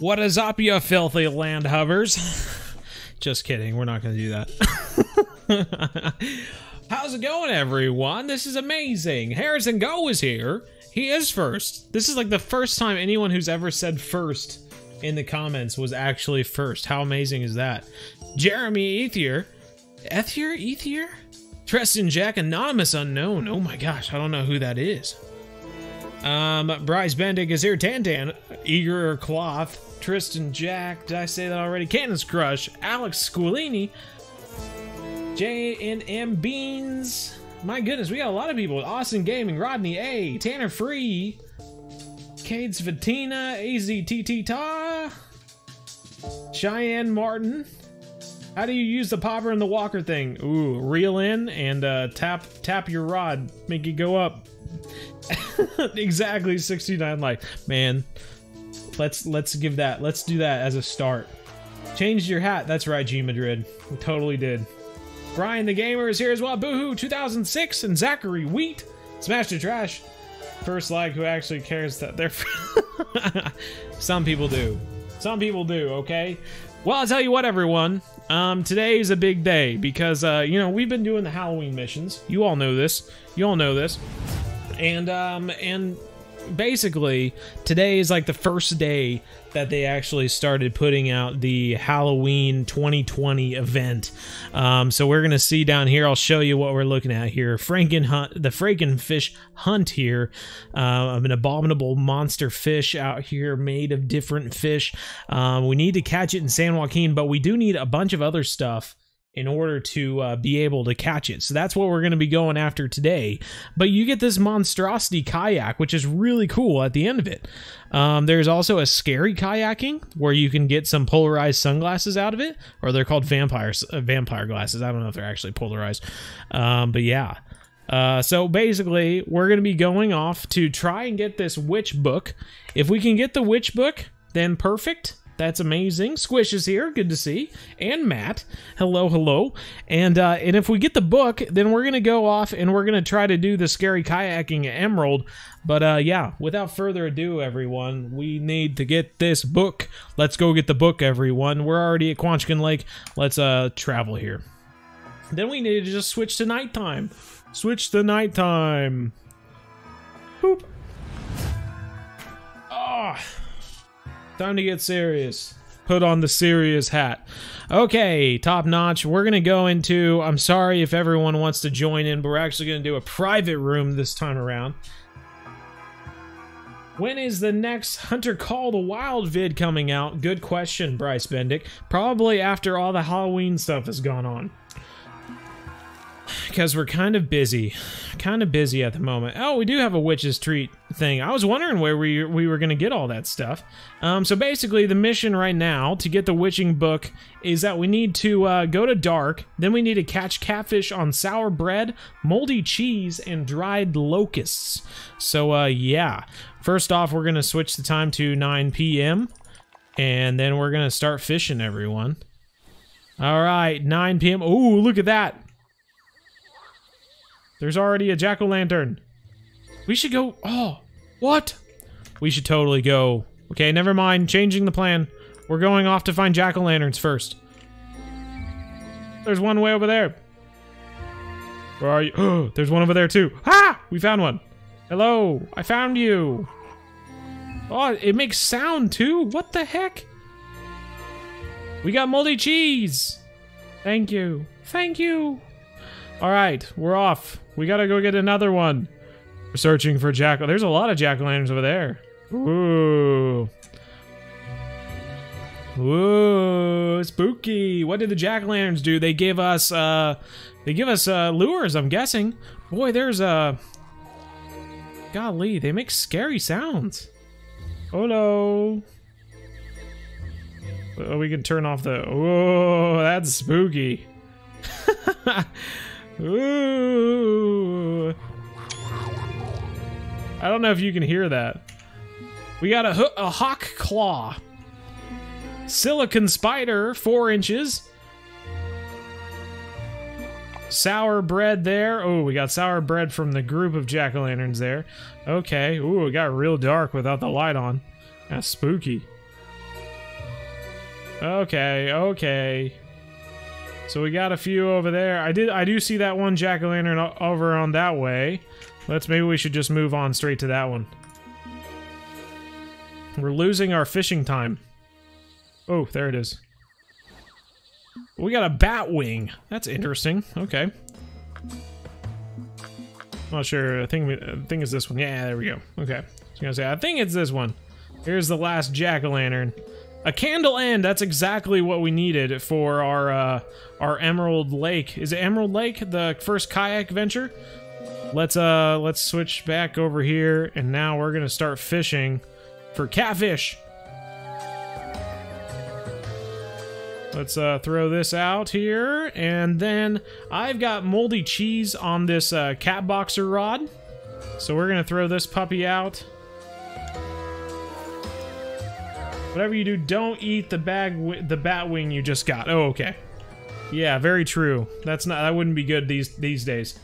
What is up, you filthy land hovers? Just kidding, we're not gonna do that. How's it going, everyone? This is amazing. Harrison Go is here. He is first. This is like the first time anyone who's ever said first in the comments was actually first. How amazing is that? Jeremy Ethier. Ethier? Ethier? Tristan Jack, Anonymous Unknown. Oh my gosh, I don't know who that is. Um, Bryce Bendick is here. Tantan, Eager Cloth, Tristan Jack, did I say that already? Candace Crush, Alex Squilini, J and M Beans. My goodness, we got a lot of people. Austin Gaming, Rodney A, Tanner Free, Cades Vatina, AZTT Ta, Cheyenne Martin. How do you use the popper and the walker thing? Ooh, reel in and uh, tap tap your rod, make it go up. exactly 69 life. Man, let's let's give that. Let's do that as a start. Changed your hat. That's right, G Madrid. We totally did. Brian the Gamer is here as well. Boohoo 2006 and Zachary Wheat. Smash the trash. First like who actually cares that they're. Some people do. Some people do. Okay. Well, I'll tell you what, everyone. Um, today is a big day because uh, you know we've been doing the Halloween missions. You all know this. You all know this. And um, and basically today is like the first day that they actually started putting out the Halloween 2020 event. Um, so we're gonna see down here. I'll show you what we're looking at here. Franken hunt, the Frankenfish hunt here. Uh, an abominable monster fish out here made of different fish. Um, we need to catch it in San Joaquin, but we do need a bunch of other stuff in order to uh, be able to catch it. So that's what we're going to be going after today. But you get this monstrosity kayak, which is really cool at the end of it. Um, there's also a scary kayaking where you can get some polarized sunglasses out of it, or they're called vampire uh, vampire glasses. I don't know if they're actually polarized, um, but yeah. Uh, so basically, we're going to be going off to try and get this witch book. If we can get the witch book, then perfect. That's amazing. Squish is here. Good to see. And Matt. Hello, hello. And uh, and if we get the book, then we're gonna go off and we're gonna try to do the scary kayaking at Emerald. But uh, yeah, without further ado, everyone, we need to get this book. Let's go get the book, everyone. We're already at Quanchkin Lake. Let's uh travel here. Then we need to just switch to nighttime. Switch to nighttime. Boop. Ah. Oh. Time to get serious. Put on the serious hat. Okay, top notch. We're going to go into. I'm sorry if everyone wants to join in, but we're actually going to do a private room this time around. When is the next Hunter Call the Wild vid coming out? Good question, Bryce Bendick. Probably after all the Halloween stuff has gone on because we're kind of busy. Kind of busy at the moment. Oh, we do have a witch's treat thing. I was wondering where we, we were going to get all that stuff. Um, so basically, the mission right now to get the witching book is that we need to uh, go to dark, then we need to catch catfish on sour bread, moldy cheese, and dried locusts. So, uh, yeah. First off, we're going to switch the time to 9 p.m., and then we're going to start fishing, everyone. All right, 9 p.m. Oh, look at that. There's already a jack-o'-lantern. We should go... Oh, what? We should totally go... Okay, never mind. Changing the plan. We're going off to find jack-o'-lanterns first. There's one way over there. Where are you? Oh, there's one over there too. Ah! We found one. Hello. I found you. Oh, it makes sound too. What the heck? We got moldy cheese. Thank you. Thank you. All right, we're off. We gotta go get another one. We're searching for jack. There's a lot of jack-o'-lanterns over there. Ooh. Ooh, spooky. What did the jack-o'-lanterns do? They give us, uh, they give us, uh, lures, I'm guessing. Boy, there's, uh, golly, they make scary sounds. Hello. Oh, we can turn off the, oh, that's spooky. Ooh. I don't know if you can hear that. We got a, a hawk claw. Silicon spider, four inches. Sour bread there. Oh, we got sour bread from the group of jack-o'-lanterns there. Okay. Ooh, it got real dark without the light on. That's spooky. Okay, okay. So we got a few over there. I did. I do see that one jack o' lantern over on that way. Let's maybe we should just move on straight to that one. We're losing our fishing time. Oh, there it is. We got a bat wing. That's interesting. Okay. Not sure. I think I think it's this one. Yeah, there we go. Okay. I was gonna say I think it's this one. Here's the last jack o' lantern. A candle end. That's exactly what we needed for our uh, our Emerald Lake. Is it Emerald Lake? The first kayak venture. Let's uh let's switch back over here, and now we're gonna start fishing for catfish. Let's uh, throw this out here, and then I've got moldy cheese on this uh, cat boxer rod. So we're gonna throw this puppy out. Whatever you do, don't eat the bag, the bat wing you just got. Oh, okay. Yeah, very true. That's not. That wouldn't be good these these days.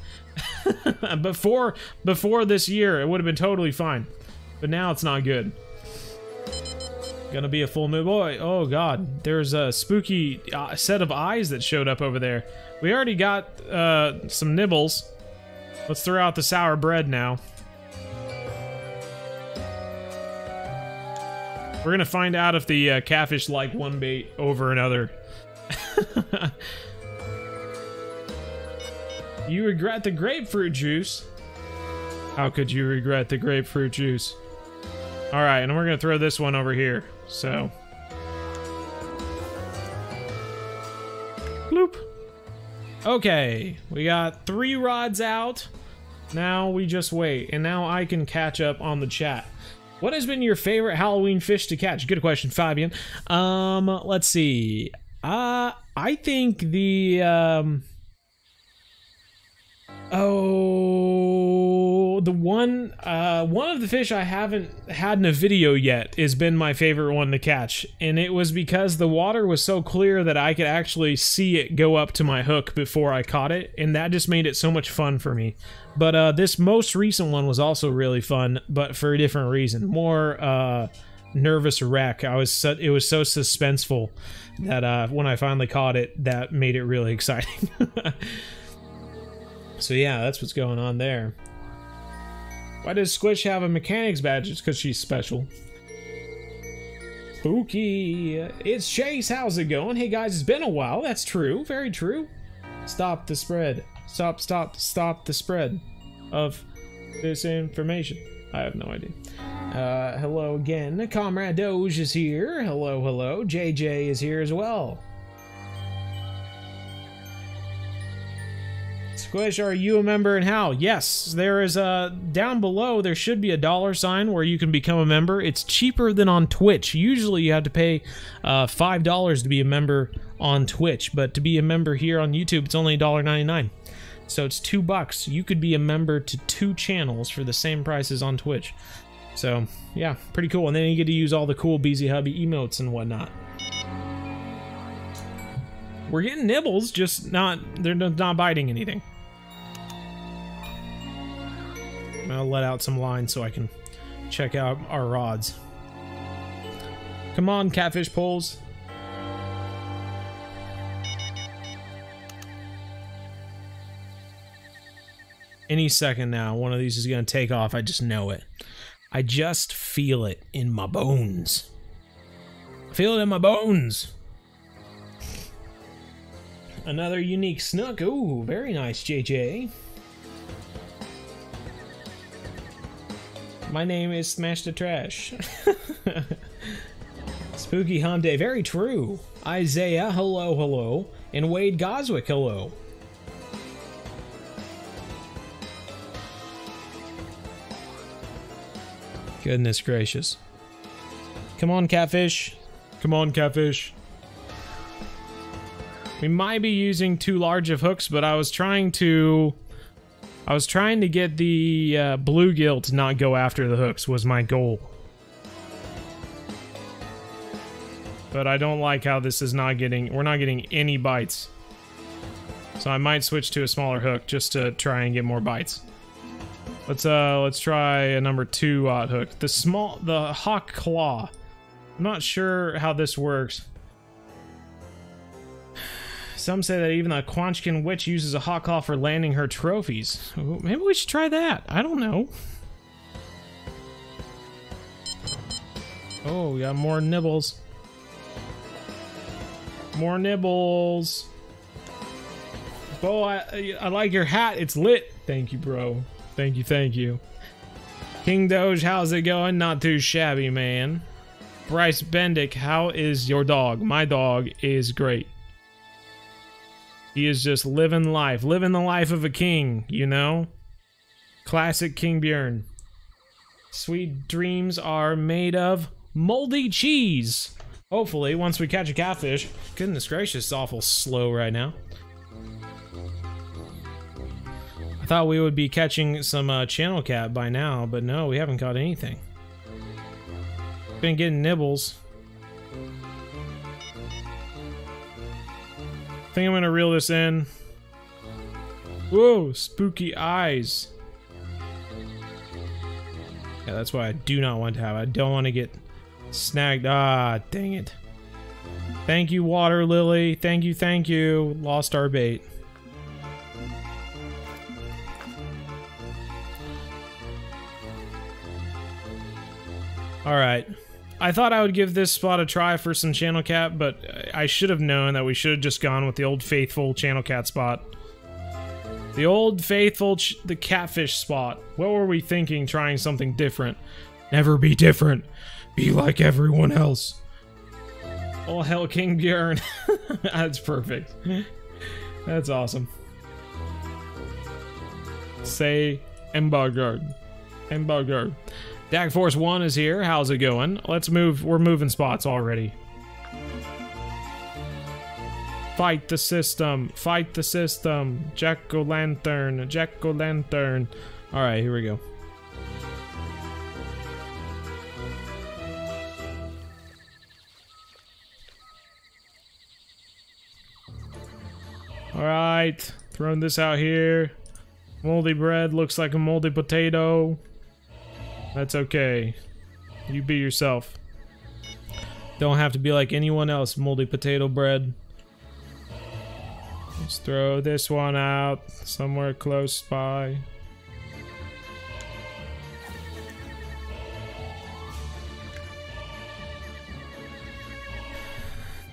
before before this year, it would have been totally fine, but now it's not good. Gonna be a full moon. Boy, oh god, there's a spooky uh, set of eyes that showed up over there. We already got uh, some nibbles. Let's throw out the sour bread now. We're gonna find out if the uh, catfish like one bait over another. you regret the grapefruit juice? How could you regret the grapefruit juice? Alright, and we're gonna throw this one over here. So. Bloop. Okay, we got three rods out. Now we just wait, and now I can catch up on the chat. What has been your favorite Halloween fish to catch? Good question, Fabian. Um, let's see. Uh, I think the, um... Oh, the one uh, one of the fish I haven't had in a video yet has been my favorite one to catch, and it was because the water was so clear that I could actually see it go up to my hook before I caught it, and that just made it so much fun for me. But uh, this most recent one was also really fun, but for a different reason, more uh, nervous wreck. I was so, it was so suspenseful that uh, when I finally caught it, that made it really exciting. So yeah, that's what's going on there. Why does Squish have a mechanics badge? It's because she's special. Spooky. It's Chase. How's it going? Hey guys, it's been a while. That's true. Very true. Stop the spread. Stop, stop, stop the spread of this information. I have no idea. Uh, hello again. Comrade Doge is here. Hello, hello. JJ is here as well. Squish, are you a member and how? Yes, there is a down below. There should be a dollar sign where you can become a member. It's cheaper than on Twitch. Usually, you have to pay uh, five dollars to be a member on Twitch, but to be a member here on YouTube, it's only $1.99. So it's two bucks. You could be a member to two channels for the same price as on Twitch. So yeah, pretty cool. And then you get to use all the cool BZ Hubby emotes and whatnot. We're getting nibbles, just not they're not biting anything. I'll let out some lines so I can check out our rods. Come on, catfish poles. Any second now, one of these is going to take off. I just know it. I just feel it in my bones. I feel it in my bones. Another unique snook. Ooh, very nice, JJ. My name is Smash the Trash. Spooky Hyundai, very true. Isaiah, hello, hello. And Wade Goswick, hello. Goodness gracious. Come on, catfish. Come on, catfish. We might be using too large of hooks, but I was trying to... I was trying to get the uh, bluegill to not go after the hooks was my goal. But I don't like how this is not getting... We're not getting any bites. So I might switch to a smaller hook just to try and get more bites. Let's uh let's try a number two aught hook. The small the hawk claw. I'm not sure how this works. Some say that even the Quanchkin witch uses a hawk claw for landing her trophies. Maybe we should try that. I don't know. Oh, we got more nibbles. More nibbles. Bo, I, I like your hat. It's lit. Thank you, bro. Thank you, thank you. King Doge, how's it going? Not too shabby, man. Bryce Bendick, how is your dog? My dog is great. He is just living life, living the life of a king, you know? Classic King Bjorn. Sweet dreams are made of moldy cheese. Hopefully, once we catch a catfish. Goodness gracious, it's awful slow right now. I thought we would be catching some uh, channel cat by now, but no, we haven't caught anything. Been getting nibbles. Think I'm gonna reel this in. Whoa, spooky eyes. Yeah, that's why I do not want to have. I don't want to get snagged. Ah, dang it. Thank you, water lily. Thank you, thank you. Lost our bait. All right. I thought I would give this spot a try for some channel cat, but I should have known that we should have just gone with the old faithful channel cat spot. The old faithful the catfish spot. What were we thinking trying something different? Never be different. Be like everyone else. Oh hell King Bjorn. That's perfect. That's awesome. Say Embogard. Embogard. Dag Force 1 is here. How's it going? Let's move. We're moving spots already. Fight the system. Fight the system. Jack-o'-lantern. Jack-o'-lantern. Alright, here we go. Alright. Throwing this out here. Moldy bread looks like a moldy potato. That's okay. You be yourself. Don't have to be like anyone else, moldy potato bread. Let's throw this one out somewhere close by.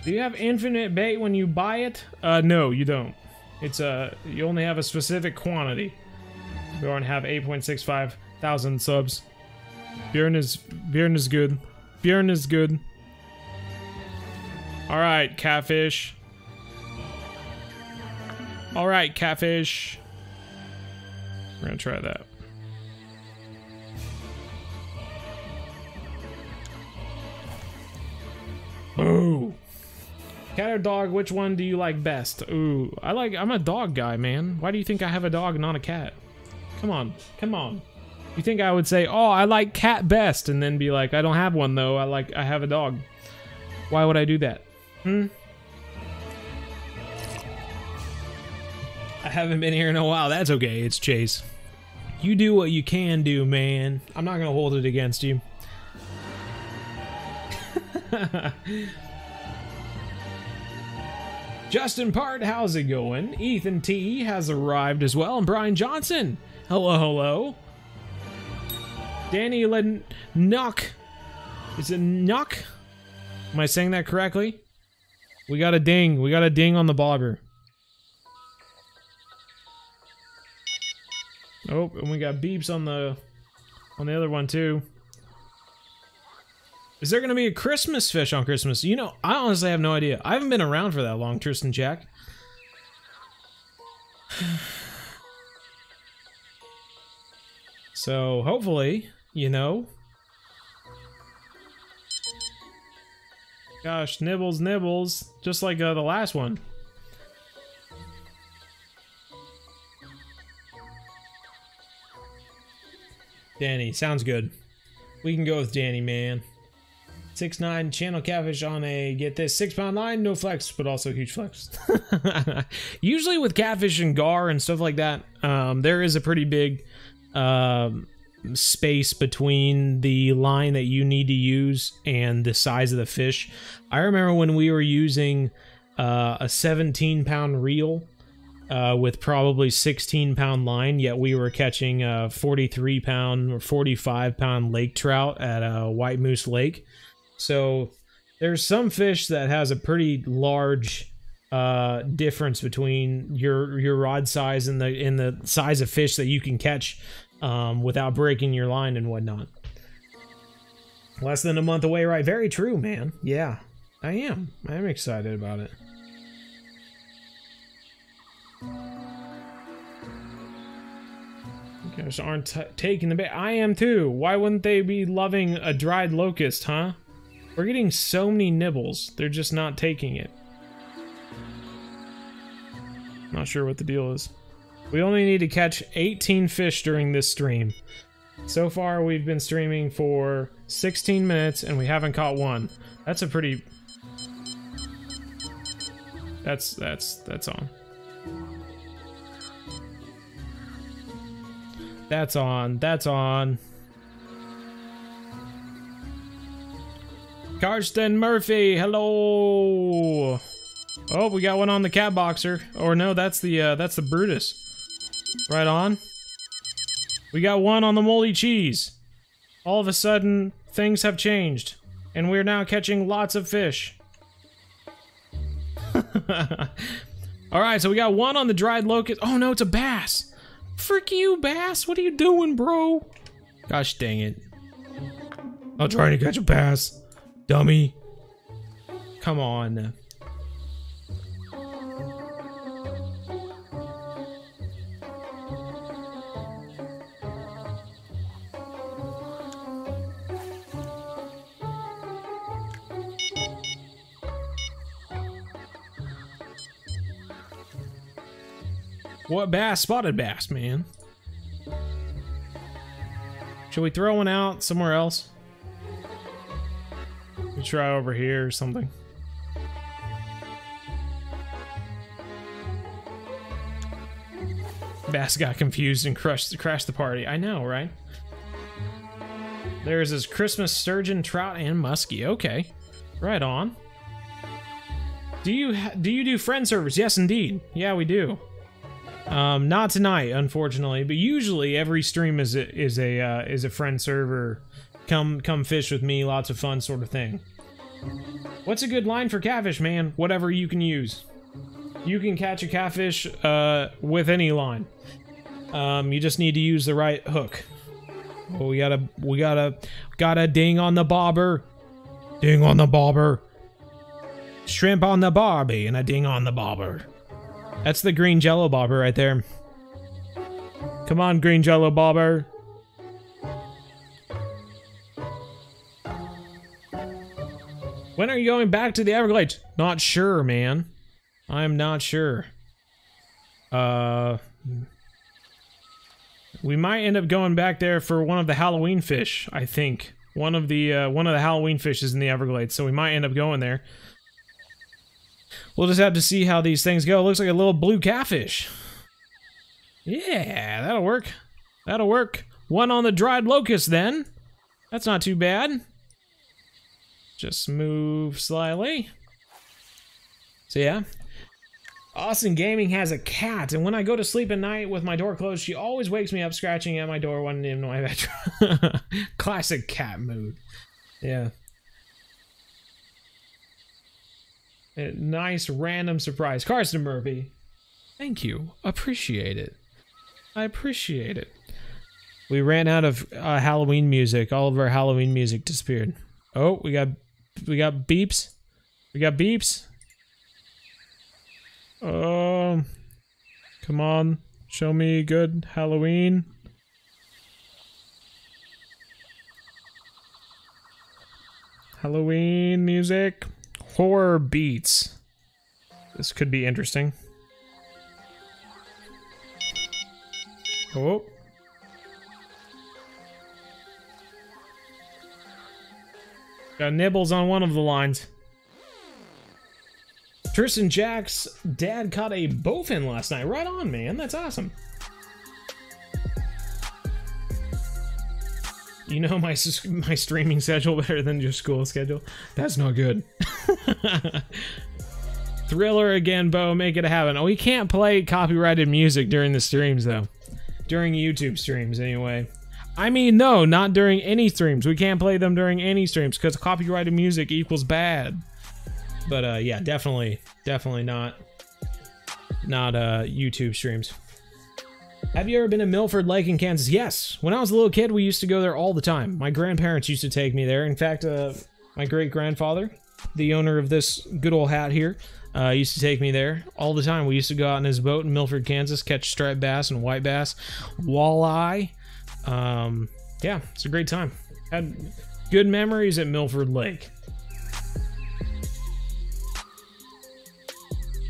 Do you have infinite bait when you buy it? Uh, no, you don't. It's a, uh, you only have a specific quantity. We don't have 8.65 thousand subs. Bjorn is Bjorn is good. Bjorn is good. All right, catfish. All right, catfish. We're gonna try that. Ooh. Cat or dog, which one do you like best? Ooh, I like, I'm a dog guy, man. Why do you think I have a dog, not a cat? Come on, come on. You think I would say, "Oh, I like cat best," and then be like, "I don't have one though. I like I have a dog." Why would I do that? Hmm. I haven't been here in a while. That's okay. It's Chase. You do what you can do, man. I'm not gonna hold it against you. Justin Part, how's it going? Ethan T has arrived as well, and Brian Johnson. Hello, hello. Danny Len Knock. Is it Knock? Am I saying that correctly? We got a ding. We got a ding on the bobber. Oh, and we got beeps on the on the other one too. Is there gonna be a Christmas fish on Christmas? You know, I honestly have no idea. I haven't been around for that long, Tristan Jack. so hopefully you know? Gosh, nibbles, nibbles. Just like uh, the last one. Danny, sounds good. We can go with Danny, man. Six nine channel catfish on a get this six pound line, no flex, but also huge flex. Usually with catfish and gar and stuff like that, um, there is a pretty big um, space between the line that you need to use and the size of the fish. I remember when we were using uh, a 17 pound reel uh, with probably 16 pound line, yet we were catching a 43 pound or 45 pound lake trout at a White Moose Lake. So there's some fish that has a pretty large uh, difference between your your rod size and the in the size of fish that you can catch um, without breaking your line and whatnot. Less than a month away, right? Very true, man. Yeah, I am. I am excited about it. Guys aren't taking the bait. I am too. Why wouldn't they be loving a dried locust, huh? We're getting so many nibbles. They're just not taking it. Not sure what the deal is. We only need to catch 18 fish during this stream. So far, we've been streaming for 16 minutes and we haven't caught one. That's a pretty... That's, that's, that's on. That's on. That's on. Karsten Murphy, hello. Oh, we got one on the cat boxer. Or no, that's the uh, that's the Brutus. Right on. We got one on the moldy cheese. All of a sudden, things have changed, and we're now catching lots of fish. All right, so we got one on the dried locust. Oh no, it's a bass. Frick you, bass. What are you doing, bro? Gosh dang it. I'm trying to catch a bass. Dummy. Come on. What bass? Spotted bass, man. Should we throw one out somewhere else? We try over here or something. Bass got confused and crushed crashed the party. I know, right? There's his Christmas sturgeon, trout, and muskie. Okay, right on. Do you do you do friend servers? Yes, indeed. Yeah, we do. Um, not tonight, unfortunately, but usually every stream is a, is a uh, is a friend server. Come come fish with me, lots of fun sort of thing. What's a good line for catfish, man? Whatever you can use. You can catch a catfish uh, with any line. Um, you just need to use the right hook. Oh, we gotta we gotta gotta ding on the bobber, ding on the bobber, shrimp on the barbie, and a ding on the bobber. That's the green jello bobber right there. Come on, green jello bobber. When are you going back to the Everglades? Not sure, man. I'm not sure. Uh, we might end up going back there for one of the Halloween fish. I think one of the uh, one of the Halloween fish is in the Everglades, so we might end up going there. We'll just have to see how these things go. It looks like a little blue catfish. Yeah, that'll work. That'll work. One on the dried locust then. That's not too bad. Just move slightly. So yeah. Austin Gaming has a cat, and when I go to sleep at night with my door closed, she always wakes me up scratching at my door when in my bedroom. Classic cat mood. Yeah. A nice random surprise. Carson Murphy. Thank you. Appreciate it. I appreciate it. We ran out of uh, Halloween music. All of our Halloween music disappeared. Oh, we got we got beeps. We got beeps. Um Come on. Show me good Halloween. Halloween music. Horror beats. This could be interesting. Oh. Got nibbles on one of the lines. Tristan Jack's dad caught a bowfin last night. Right on, man. That's awesome. You know my my streaming schedule better than your school schedule. That's not good. Thriller again, Bo. Make it happen. Oh, we can't play copyrighted music during the streams, though. During YouTube streams, anyway. I mean, no, not during any streams. We can't play them during any streams because copyrighted music equals bad. But uh, yeah, definitely, definitely not, not uh, YouTube streams. Have you ever been to Milford Lake in Kansas? Yes. When I was a little kid, we used to go there all the time. My grandparents used to take me there. In fact, uh, my great grandfather, the owner of this good old hat here, uh, used to take me there all the time. We used to go out in his boat in Milford, Kansas, catch striped bass and white bass, walleye. Um, yeah, it's a great time. Had good memories at Milford Lake.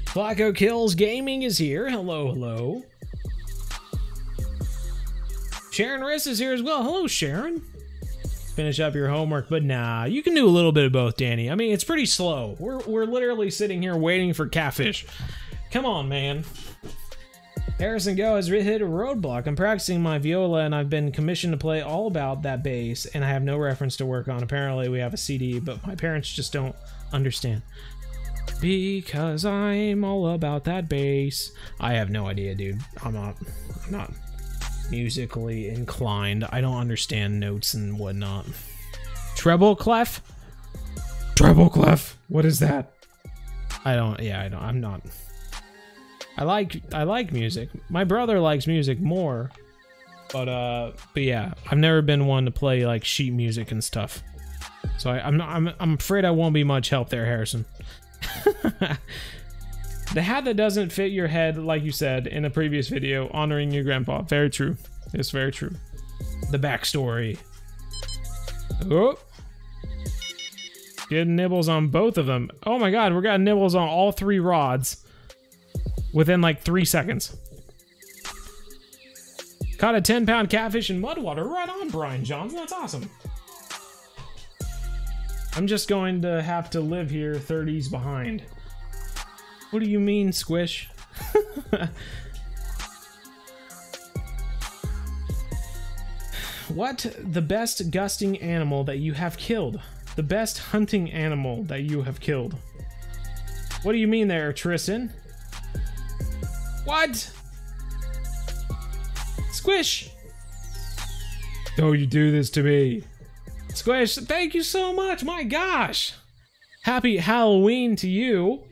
Flacco Kills Gaming is here. Hello, hello. Sharon Riss is here as well. Hello, Sharon. Finish up your homework, but nah, you can do a little bit of both, Danny. I mean, it's pretty slow. We're, we're literally sitting here waiting for catfish. Come on, man. Harrison Go has hit a roadblock. I'm practicing my viola and I've been commissioned to play all about that bass and I have no reference to work on. Apparently we have a CD, but my parents just don't understand. Because I'm all about that bass. I have no idea, dude. I'm not, I'm not musically inclined. I don't understand notes and whatnot. Treble clef? Treble clef. What is that? I don't, yeah, I don't, I'm not. I like, I like music. My brother likes music more. But, uh, but yeah, I've never been one to play like sheet music and stuff. So I, I'm not, I'm, I'm afraid I won't be much help there, Harrison. the hat that doesn't fit your head, like you said in a previous video, honoring your grandpa. Very true. It's very true. The backstory. Oh. Getting nibbles on both of them. Oh my god, we're got nibbles on all three rods within like three seconds. Caught a 10 pound catfish in mudwater. Right on, Brian Johnson. That's awesome. I'm just going to have to live here 30s behind. What do you mean, Squish? what the best gusting animal that you have killed? The best hunting animal that you have killed? What do you mean there, Tristan? What? Squish! Don't you do this to me. Squish, thank you so much. My gosh. Happy Halloween to you.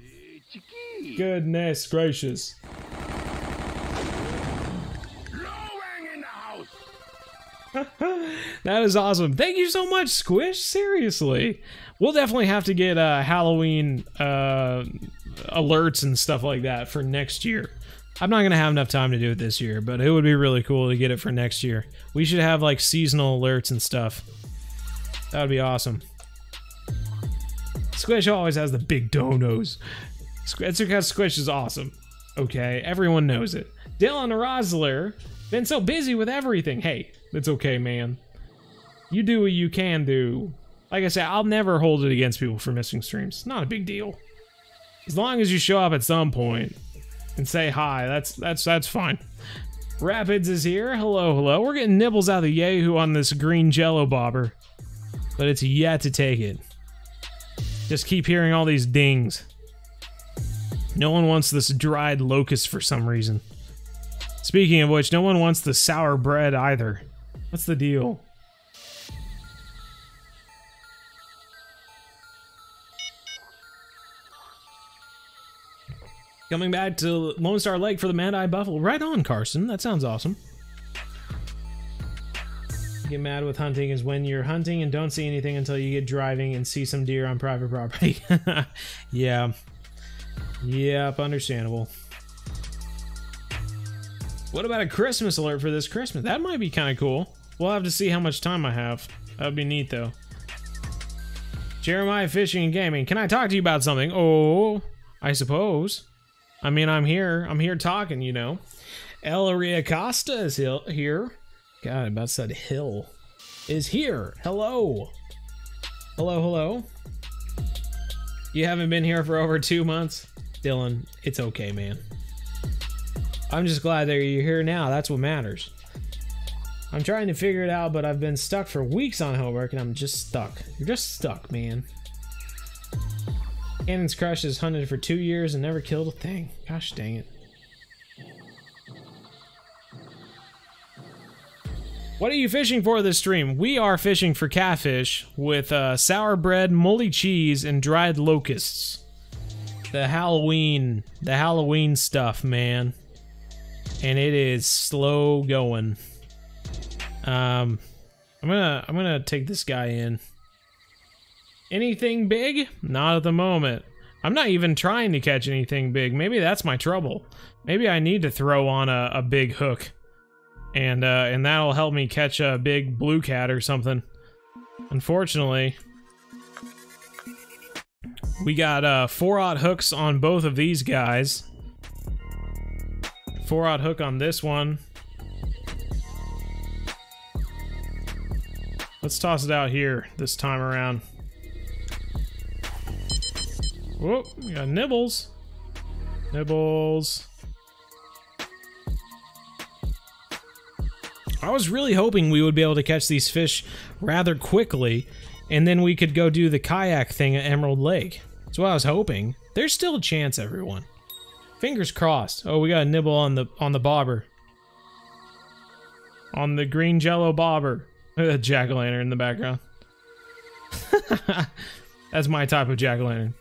Goodness gracious. that is awesome. Thank you so much, Squish. Seriously. We'll definitely have to get uh, Halloween uh, alerts and stuff like that for next year. I'm not going to have enough time to do it this year, but it would be really cool to get it for next year. We should have like seasonal alerts and stuff. That would be awesome. Squish always has the big donos. Because Squish is awesome. Okay, everyone knows it. Dylan Rosler, been so busy with everything. Hey, that's okay, man. You do what you can do. Like I said, I'll never hold it against people for missing streams. Not a big deal. As long as you show up at some point and say hi, that's that's that's fine. Rapids is here. Hello, hello. We're getting nibbles out of the Yahoo on this green jello bobber. But it's yet to take it. Just keep hearing all these dings. No one wants this dried locust for some reason. Speaking of which, no one wants the sour bread either. What's the deal? Coming back to Lone Star Lake for the Mad Eye Buffalo. Right on, Carson. That sounds awesome. Get mad with hunting is when you're hunting and don't see anything until you get driving and see some deer on private property. yeah. Yep, understandable. What about a Christmas alert for this Christmas? That might be kind of cool. We'll have to see how much time I have. That would be neat, though. Jeremiah Fishing and Gaming. Can I talk to you about something? Oh, I suppose. I mean, I'm here. I'm here talking, you know. Ellery Costa is here. God, I about said hill. Is here. Hello. Hello, hello. You haven't been here for over two months? Dylan, it's okay, man. I'm just glad that you're here now. That's what matters. I'm trying to figure it out, but I've been stuck for weeks on homework and I'm just stuck. You're just stuck, man. Cannon's Crush has hunted for two years and never killed a thing. Gosh dang it. What are you fishing for this stream? We are fishing for catfish with uh, sour bread, moldy cheese, and dried locusts. The Halloween, the Halloween stuff, man. And it is slow going. Um, I'm gonna, I'm gonna take this guy in. Anything big? Not at the moment. I'm not even trying to catch anything big. Maybe that's my trouble. Maybe I need to throw on a, a big hook and uh, and that'll help me catch a big blue cat or something. Unfortunately, we got uh, four-aught hooks on both of these guys. Four-aught hook on this one. Let's toss it out here this time around. Whoa, we got nibbles. Nibbles. I was really hoping we would be able to catch these fish rather quickly, and then we could go do the kayak thing at Emerald Lake. That's what I was hoping. There's still a chance, everyone. Fingers crossed. Oh, we got a nibble on the on the bobber. On the green jello bobber. That jack-o'-lantern in the background. That's my type of jack-o'-lantern.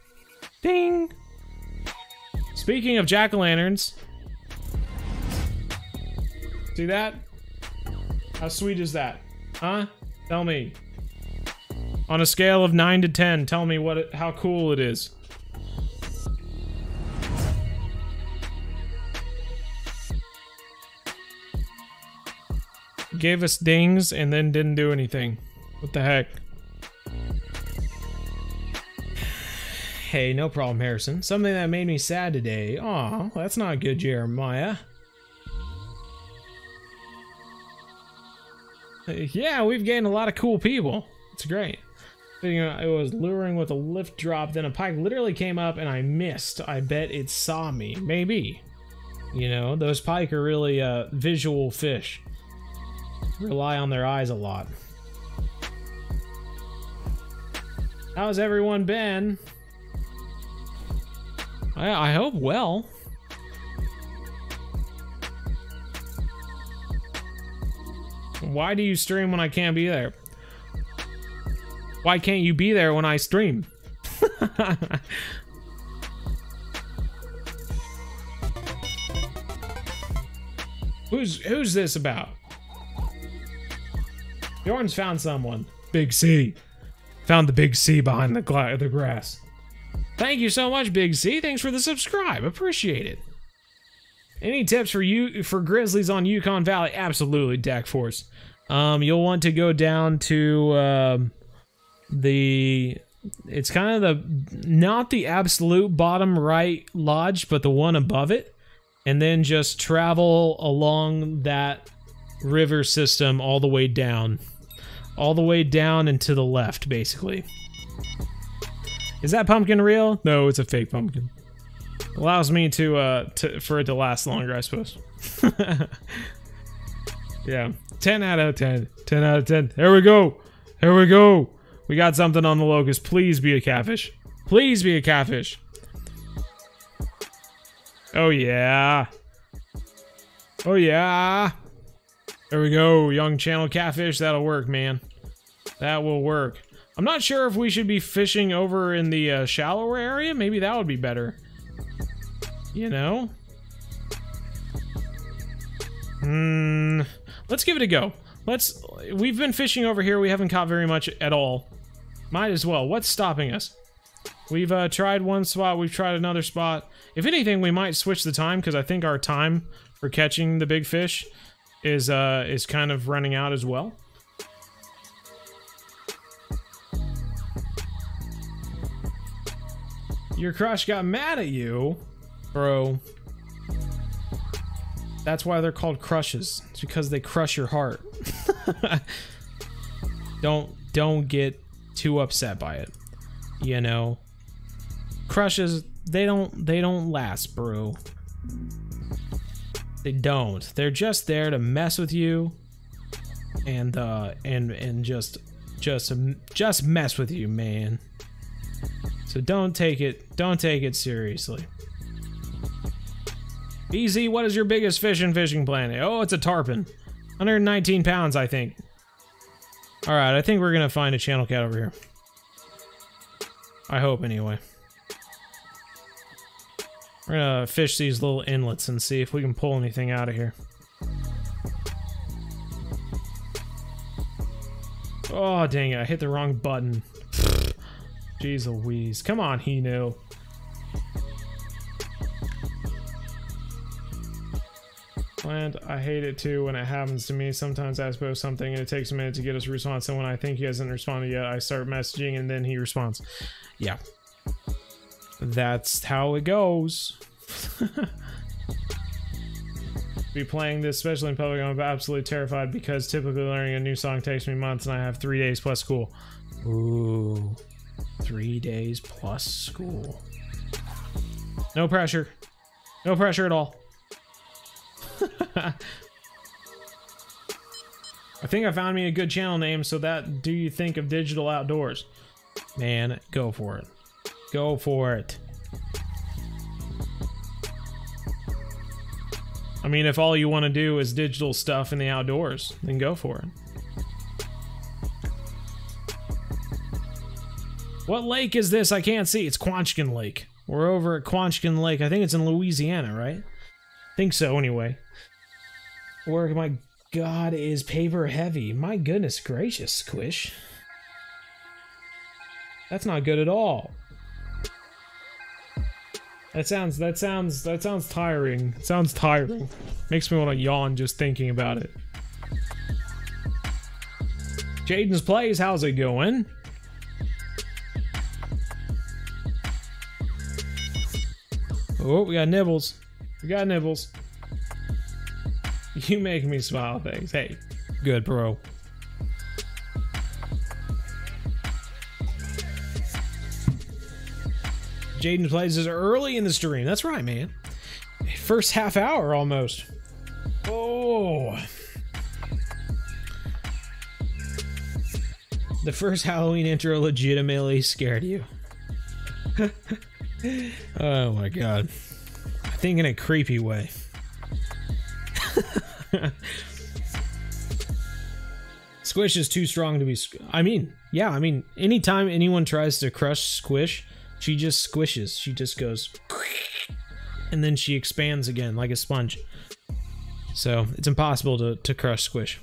Ding! Speaking of jack-o'-lanterns. See that? How sweet is that? Huh? Tell me. On a scale of 9 to 10, tell me what it, how cool it is. Gave us dings and then didn't do anything. What the heck? Hey, no problem, Harrison. Something that made me sad today. Aw, that's not good, Jeremiah. Yeah, we've gained a lot of cool people. It's great. It was luring with a lift drop, then a pike literally came up and I missed. I bet it saw me. Maybe. You know, those pike are really uh, visual fish. Rely on their eyes a lot. How's everyone been? I, I hope well. Why do you stream when I can't be there? Why can't you be there when I stream? who's who's this about? Bjorn's found someone. Big C. Found the big C behind the, the grass. Thank you so much, Big C. Thanks for the subscribe. Appreciate it. Any tips for you for Grizzlies on Yukon Valley? Absolutely, Dak Force. Um, you'll want to go down to um, the. It's kind of the not the absolute bottom right lodge, but the one above it, and then just travel along that river system all the way down, all the way down and to the left, basically. Is that pumpkin real? No, it's a fake pumpkin. Allows me to, uh, to, for it to last longer, I suppose. yeah. 10 out of 10. 10 out of 10. There we go. There we go. We got something on the locust. Please be a catfish. Please be a catfish. Oh, yeah. Oh, yeah. There we go. Young channel catfish. That'll work, man. That will work. I'm not sure if we should be fishing over in the uh, shallower area. Maybe that would be better. You know? Hmm. Let's give it a go. Let's. We've been fishing over here. We haven't caught very much at all. Might as well. What's stopping us? We've uh, tried one spot. We've tried another spot. If anything, we might switch the time because I think our time for catching the big fish is uh, is kind of running out as well. Your crush got mad at you? Bro. That's why they're called crushes. It's because they crush your heart. don't don't get too upset by it. You know. Crushes they don't they don't last, bro. They don't. They're just there to mess with you and uh and and just just just mess with you, man. So don't take it, don't take it seriously. BZ, what is your biggest fish in fishing planet? Oh, it's a tarpon. 119 pounds, I think. Alright, I think we're gonna find a channel cat over here. I hope, anyway. We're gonna fish these little inlets and see if we can pull anything out of here. Oh, dang it, I hit the wrong button. Jeez Louise. Come on, he And I hate it too when it happens to me. Sometimes I post something and it takes a minute to get us a response. And when I think he hasn't responded yet, I start messaging and then he responds. Yeah. That's how it goes. be playing this, especially in public, I'm absolutely terrified because typically learning a new song takes me months and I have three days plus school. Ooh. Three days plus school. No pressure. No pressure at all. I think I found me a good channel name, so that do you think of digital outdoors? Man, go for it. Go for it. I mean, if all you want to do is digital stuff in the outdoors, then go for it. What lake is this? I can't see. It's Quanchkin Lake. We're over at Quanchkin Lake. I think it's in Louisiana, right? think so, anyway. Where, my god, is paper heavy? My goodness gracious, Squish. That's not good at all. That sounds, that sounds, that sounds tiring. It sounds tiring. Makes me want to yawn just thinking about it. Jaden's Plays, how's it going? Oh, we got nibbles. We got nibbles. You make me smile, thanks. Hey, good, bro. Jaden plays is early in the stream. That's right, man. First half hour almost. Oh. The first Halloween intro legitimately scared you. oh my god. I think in a creepy way. Squish is too strong to be. I mean, yeah, I mean, anytime anyone tries to crush Squish, she just squishes. She just goes. And then she expands again like a sponge. So it's impossible to, to crush Squish.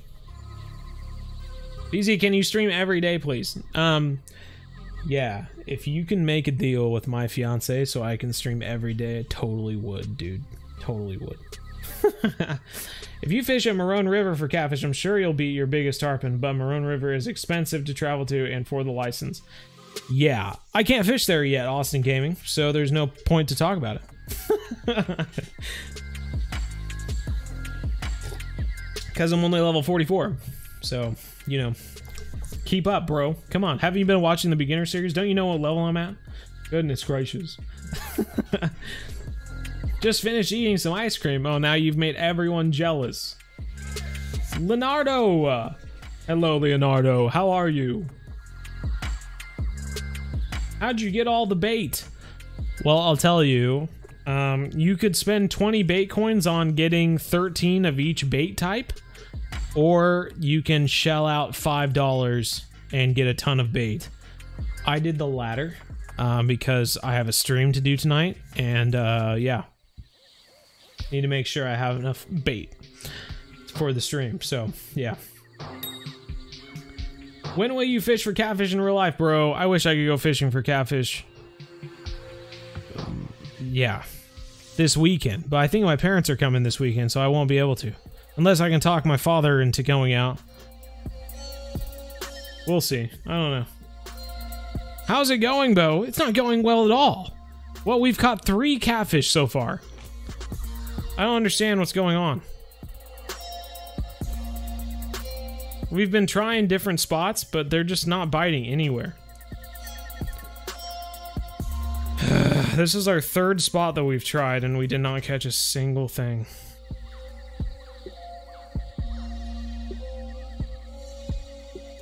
BZ, can you stream every day, please? Um, yeah, if you can make a deal with my fiance so I can stream every day, I totally would, dude. Totally would. if you fish at Maroon River for catfish, I'm sure you'll beat your biggest tarpon, but Maroon River is expensive to travel to and for the license. Yeah, I can't fish there yet, Austin Gaming, so there's no point to talk about it. Because I'm only level 44. So, you know, keep up, bro. Come on. Haven't you been watching the beginner series? Don't you know what level I'm at? Goodness gracious. Just finished eating some ice cream. Oh, now you've made everyone jealous. Leonardo! Hello, Leonardo. How are you? How'd you get all the bait? Well, I'll tell you. Um, you could spend 20 bait coins on getting 13 of each bait type, or you can shell out $5 and get a ton of bait. I did the latter um, because I have a stream to do tonight, and uh, yeah, Need to make sure I have enough bait for the stream. So, yeah. When will you fish for catfish in real life, bro? I wish I could go fishing for catfish. Um, yeah. This weekend. But I think my parents are coming this weekend, so I won't be able to. Unless I can talk my father into going out. We'll see. I don't know. How's it going, Bo? It's not going well at all. Well, we've caught three catfish so far. I don't understand what's going on. We've been trying different spots, but they're just not biting anywhere. this is our third spot that we've tried, and we did not catch a single thing.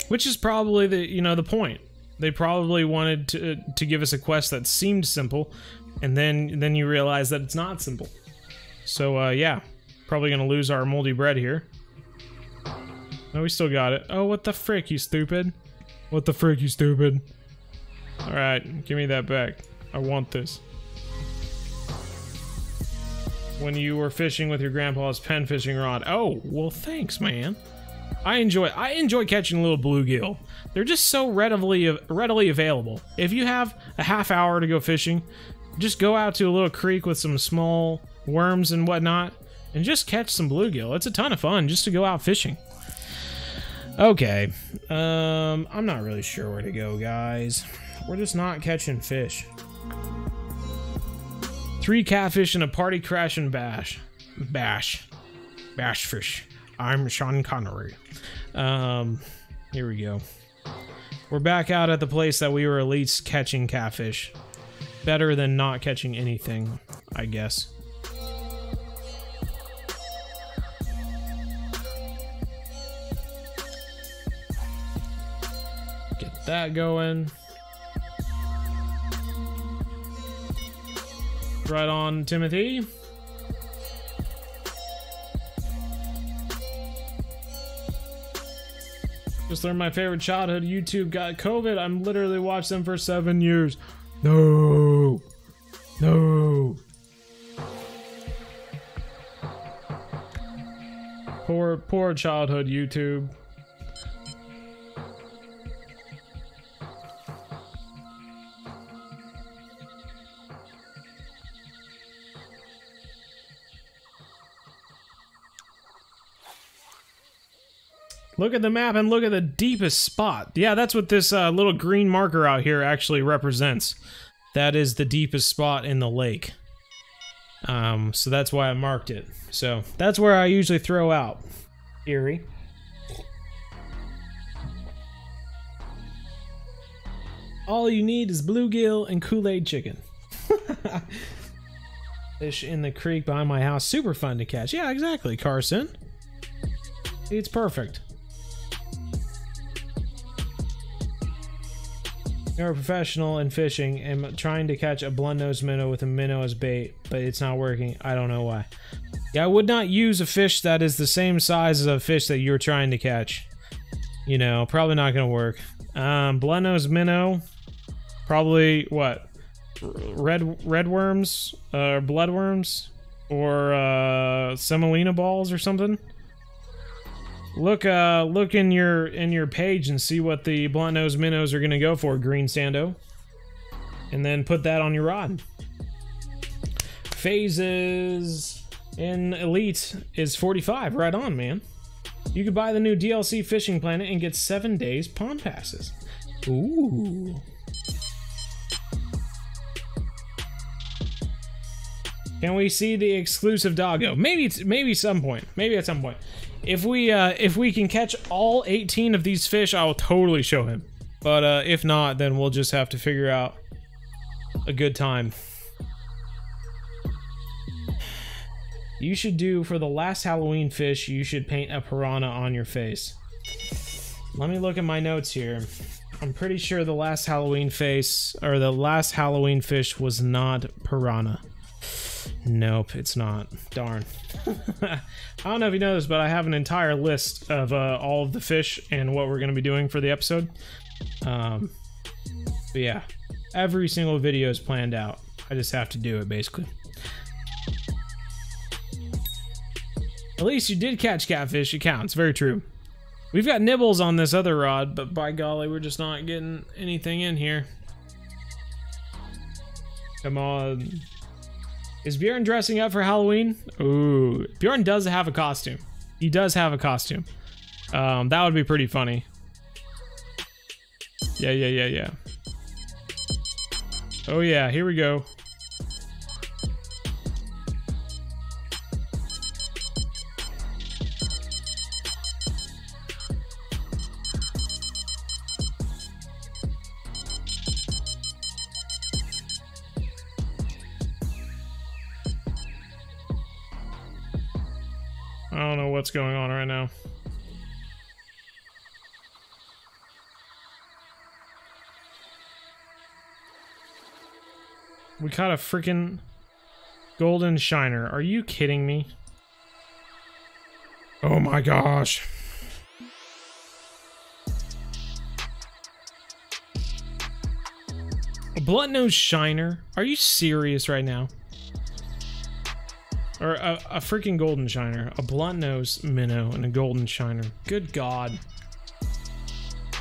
Which is probably the, you know, the point. They probably wanted to to give us a quest that seemed simple, and then then you realize that it's not simple. So uh, yeah, probably gonna lose our moldy bread here. No, we still got it. Oh, what the frick, you stupid! What the frick, you stupid! All right, give me that back. I want this. When you were fishing with your grandpa's pen fishing rod. Oh, well, thanks, man. I enjoy I enjoy catching little bluegill. They're just so readily readily available. If you have a half hour to go fishing, just go out to a little creek with some small worms and whatnot, and just catch some bluegill. It's a ton of fun just to go out fishing. Okay, um, I'm not really sure where to go, guys. We're just not catching fish. Three catfish and a party crash and bash. Bash. Bash fish. I'm Sean Connery. Um, here we go. We're back out at the place that we were at least catching catfish. Better than not catching anything, I guess. That going. Right on, Timothy. Just learned my favorite childhood YouTube got COVID. I'm literally watched them for seven years. No. No. Poor, poor childhood YouTube. Look at the map and look at the deepest spot. Yeah, that's what this uh, little green marker out here actually represents. That is the deepest spot in the lake. Um, so that's why I marked it. So that's where I usually throw out. Erie. All you need is bluegill and Kool-Aid chicken. Fish in the creek behind my house. Super fun to catch. Yeah, exactly, Carson. It's perfect. You're a professional in fishing and trying to catch a blunt-nosed minnow with a minnow as bait, but it's not working. I don't know why. Yeah, I would not use a fish that is the same size as a fish that you're trying to catch. You know, probably not going to work. Um, blunt-nosed minnow, probably, what? Red red worms, uh, bloodworms, or uh, semolina balls or something? Look, uh, look in your in your page and see what the blunt nose minnows are gonna go for, Green Sando, and then put that on your rod. Phases in Elite is 45. Right on, man. You could buy the new DLC Fishing Planet and get seven days pond passes. Ooh. Can we see the exclusive doggo? Maybe, maybe some point. Maybe at some point. If we uh, if we can catch all 18 of these fish, I will totally show him. But uh, if not, then we'll just have to figure out a good time. You should do, for the last Halloween fish, you should paint a piranha on your face. Let me look at my notes here. I'm pretty sure the last Halloween face, or the last Halloween fish was not piranha. Nope, it's not. Darn. I don't know if you know this, but I have an entire list of uh, all of the fish and what we're going to be doing for the episode. Um, but yeah, every single video is planned out. I just have to do it, basically. At least you did catch catfish. It counts. Very true. We've got nibbles on this other rod, but by golly, we're just not getting anything in here. Come on. Is Bjorn dressing up for Halloween? Ooh, Bjorn does have a costume. He does have a costume. Um, that would be pretty funny. Yeah, yeah, yeah, yeah. Oh yeah, here we go. going on right now. We caught a freaking golden shiner. Are you kidding me? Oh my gosh. A blunt nose shiner? Are you serious right now? Or a, a freaking golden shiner. A blunt nose minnow and a golden shiner. Good god.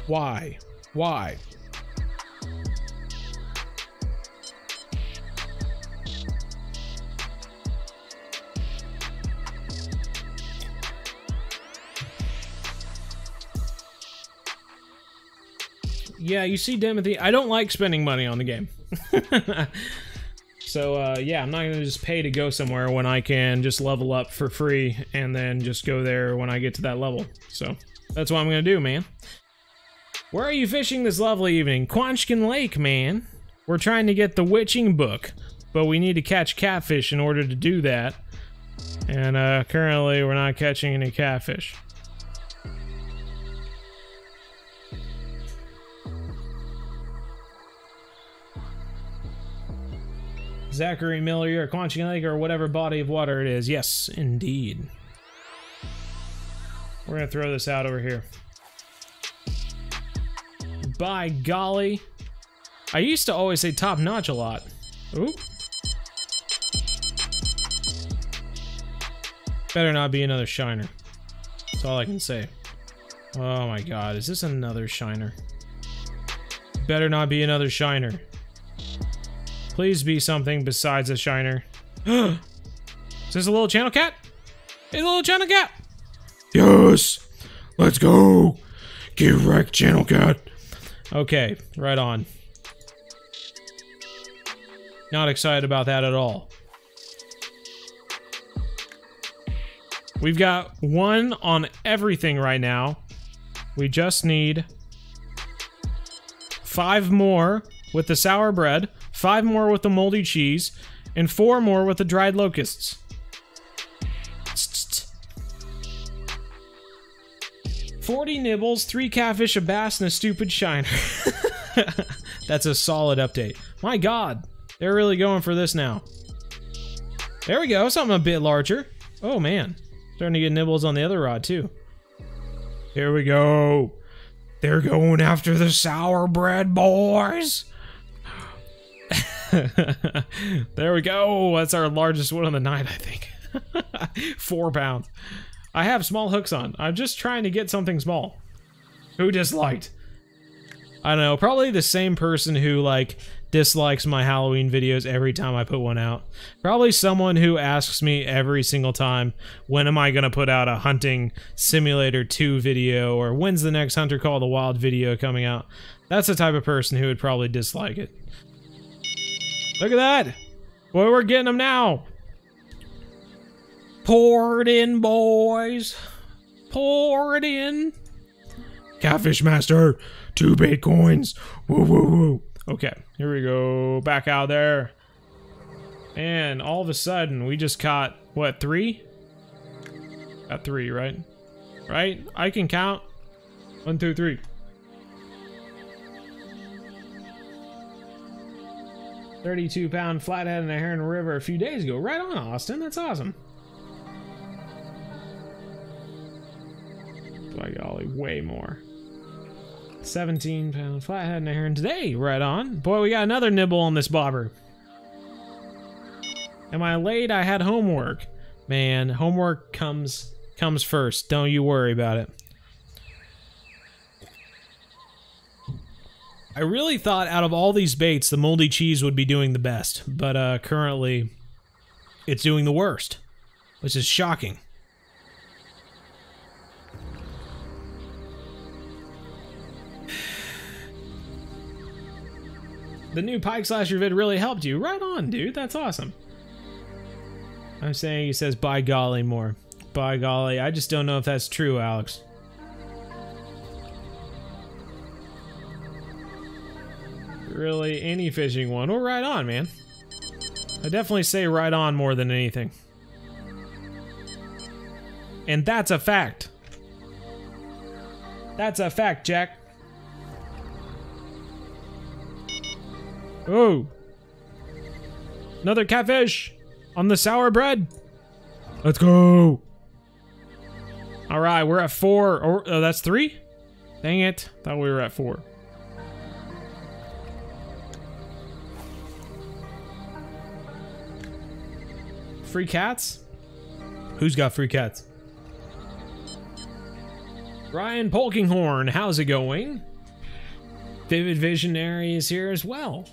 Why? Why? Yeah, you see, Timothy, I don't like spending money on the game. so, uh, yeah, I'm not to just pay to go somewhere when I can just level up for free and then just go there when I get to that level. So, that's what I'm to do, man. Where are you fishing this lovely evening? Quanchkin Lake, man. We're trying to get the witching book, but we need to catch catfish in order to do that. And uh, currently, we're not catching any catfish. Zachary Miller or Quanchkin Lake or whatever body of water it is. Yes, indeed. We're gonna throw this out over here. By golly. I used to always say top notch a lot. Oop. Better not be another shiner. That's all I can say. Oh my god, is this another shiner? Better not be another shiner. Please be something besides a shiner. Is this a little channel cat? Hey, little channel cat! Yes! Let's go! Get wrecked, channel cat! Okay, right on. Not excited about that at all. We've got one on everything right now. We just need five more with the sour bread five more with the moldy cheese, and four more with the dried locusts. Forty nibbles, three catfish, a bass, and a stupid shiner. That's a solid update. My god, they're really going for this now. There we go, something a bit larger. Oh man, starting to get nibbles on the other rod too. Here we go. They're going after the sour bread, boys. there we go. That's our largest one of the night, I think. Four pounds. I have small hooks on. I'm just trying to get something small. Who disliked? I don't know. Probably the same person who, like, dislikes my Halloween videos every time I put one out. Probably someone who asks me every single time, when am I going to put out a Hunting Simulator 2 video, or when's the next Hunter Call the Wild video coming out? That's the type of person who would probably dislike it. Look at that. Boy, we're getting them now. Pour it in, boys. Pour it in. Catfish Master, two bait coins. Woo, woo, woo. Okay, here we go. Back out there. And all of a sudden, we just caught, what, three? Got three, right? Right? I can count. One, two, three. 32 pound flathead in the Neherrin River a few days ago. Right on, Austin. That's awesome. By golly, way more. 17 pound flathead in the Neherrin today. Right on. Boy, we got another nibble on this bobber. Am I late? I had homework. Man, homework comes comes first. Don't you worry about it. I really thought out of all these baits, the moldy cheese would be doing the best, but uh, currently it's doing the worst, which is shocking. The new Pike Slasher vid really helped you. Right on, dude. That's awesome. I'm saying he says, by golly, more. By golly. I just don't know if that's true, Alex. Really any fishing one. Well, right on, man. I definitely say right on more than anything. And that's a fact. That's a fact, Jack. Oh. Another catfish on the sour bread. Let's go. All right, we're at four. Oh, that's three. Dang it! Thought we were at four. Free cats? Who's got free cats? Ryan Polkinghorn, how's it going? Vivid Visionary is here as well.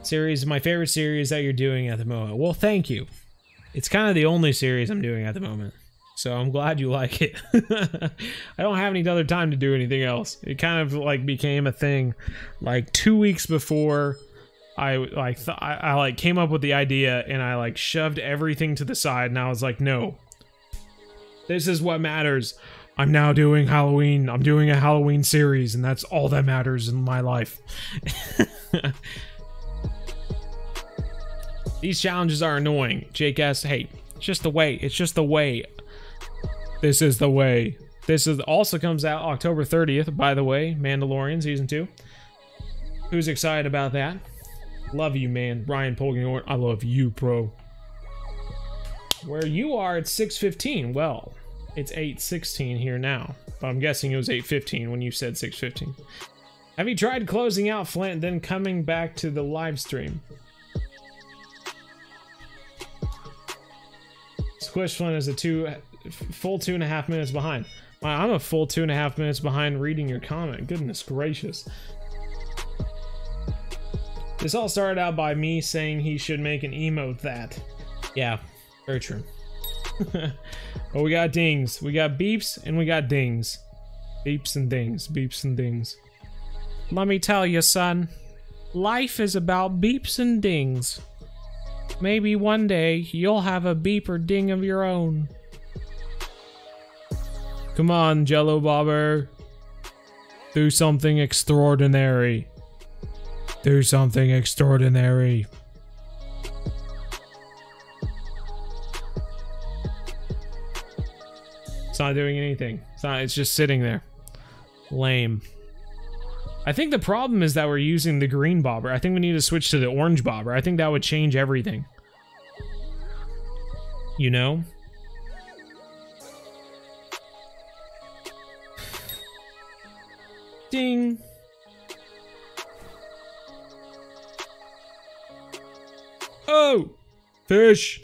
Series, my favorite series that you're doing at the moment. Well, thank you. It's kind of the only series I'm doing at the moment. So I'm glad you like it. I don't have any other time to do anything else. It kind of like became a thing like 2 weeks before I like th- I, I like came up with the idea and I like shoved everything to the side and I was like, "No. This is what matters. I'm now doing Halloween. I'm doing a Halloween series and that's all that matters in my life." These challenges are annoying. Jake asks, "Hey, it's just the way. It's just the way. This is the way. This is also comes out October 30th, by the way, Mandalorian season 2. Who's excited about that? Love you, man. Ryan Polkinghorn, I love you, bro. Where you are, it's 6.15. Well, it's 8.16 here now. But I'm guessing it was 8.15 when you said 6.15. Have you tried closing out Flint, then coming back to the live stream? Squish Flint is a two, full two and a half minutes behind. Wow, I'm a full two and a half minutes behind reading your comment. Goodness gracious. This all started out by me saying he should make an emote that. Yeah, very true. but we got dings. We got beeps and we got dings. Beeps and dings. Beeps and dings. Let me tell you, son. Life is about beeps and dings. Maybe one day you'll have a beep or ding of your own. Come on, Jello Bobber. Do something extraordinary. Do something extraordinary. It's not doing anything. It's not, it's just sitting there. Lame. I think the problem is that we're using the green bobber. I think we need to switch to the orange bobber. I think that would change everything. You know? Ding. Oh! Fish!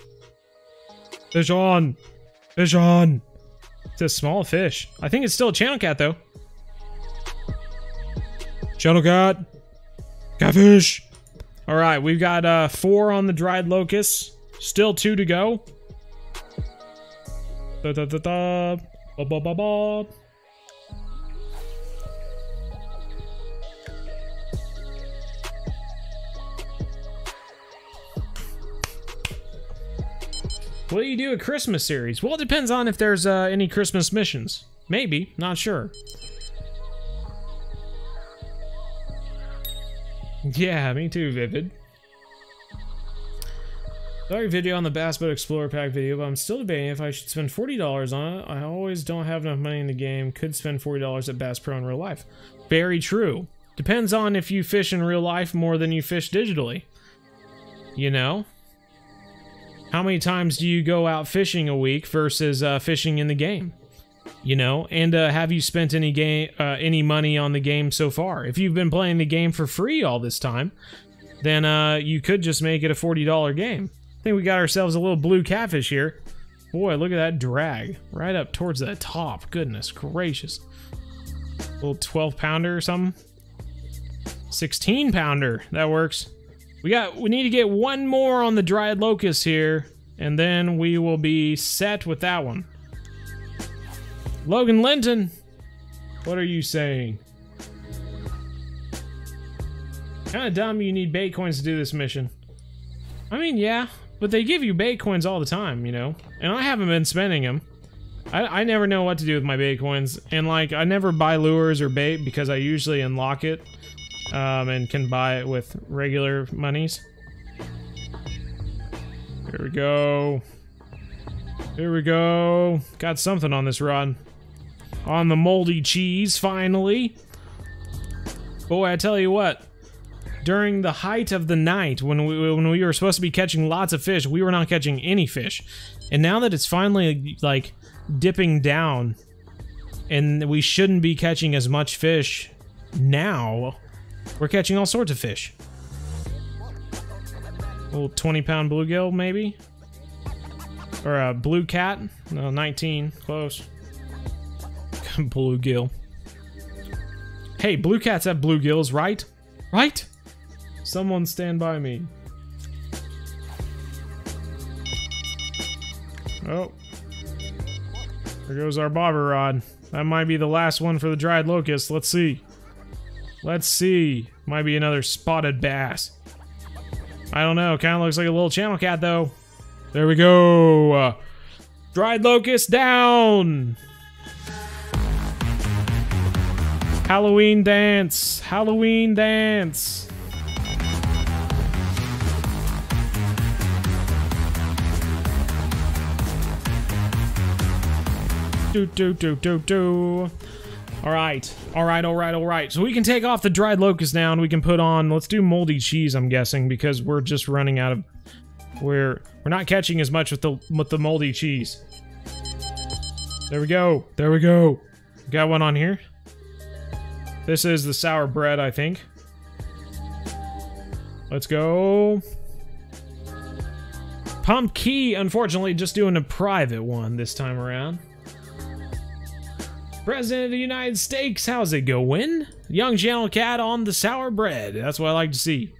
Fish on! Fish on! It's a small fish. I think it's still a channel cat, though. Channel cat! Catfish! Alright, we've got uh, four on the dried locust. Still two to go. Da da da da. Ba ba ba ba. What do you do a Christmas series? Well, it depends on if there's uh, any Christmas missions. Maybe, not sure. Yeah, me too, Vivid. Sorry video on the Bass Boat Explorer Pack video, but I'm still debating if I should spend $40 on it. I always don't have enough money in the game. Could spend $40 at Bass Pro in real life. Very true. Depends on if you fish in real life more than you fish digitally. You know? How many times do you go out fishing a week versus uh, fishing in the game? You know, and uh, have you spent any game, uh, any money on the game so far? If you've been playing the game for free all this time, then uh, you could just make it a forty dollar game. I think we got ourselves a little blue catfish here. Boy, look at that drag right up towards the top. Goodness gracious, little twelve pounder or something. Sixteen pounder that works. We got we need to get one more on the dried locust here, and then we will be set with that one. Logan Linton, what are you saying? Kind of dumb you need bait coins to do this mission. I mean, yeah, but they give you bait coins all the time, you know? And I haven't been spending them. I, I never know what to do with my bait coins. And, like, I never buy lures or bait because I usually unlock it um, and can buy it with regular monies. Here we go. Here we go. Got something on this run. On the moldy cheese, finally. Boy, I tell you what. during the height of the night when we when we were supposed to be catching lots of fish, we were not catching any fish. And now that it's finally like dipping down and we shouldn't be catching as much fish now, we're catching all sorts of fish. A little 20 pound bluegill, maybe? Or a blue cat? No, 19. Close. bluegill. Hey, blue cats have bluegills, right? Right? Someone stand by me. Oh. There goes our bobber rod. That might be the last one for the dried locust. Let's see. Let's see. Might be another spotted bass. I don't know. Kind of looks like a little channel cat, though. There we go. Uh, dried locust down. Halloween dance. Halloween dance. Do do do do do. All right, all right, all right, all right. So we can take off the dried locust now, and we can put on. Let's do moldy cheese. I'm guessing because we're just running out of. We're we're not catching as much with the with the moldy cheese. There we go. There we go. Got one on here. This is the sour bread, I think. Let's go. Pump key, unfortunately, just doing a private one this time around. President of the United States, how's it going? Young channel cat on the sour bread. That's what I like to see.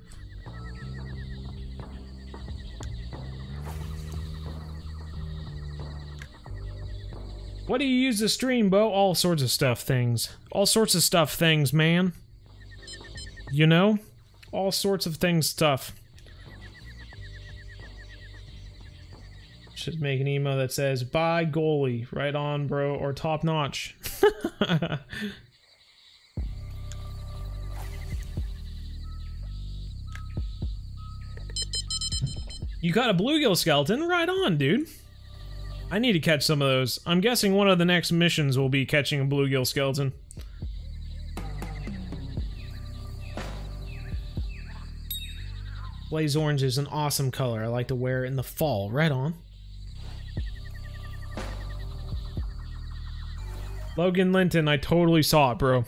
What do you use to stream, Bo? All sorts of stuff things. All sorts of stuff things, man. You know? All sorts of things stuff. Should make an emo that says, bye goalie, right on, bro, or top notch. you got a bluegill skeleton? Right on, dude. I need to catch some of those. I'm guessing one of the next missions will be catching a bluegill skeleton. Blaze orange is an awesome color. I like to wear it in the fall. Right on. Logan Linton, I totally saw it, bro.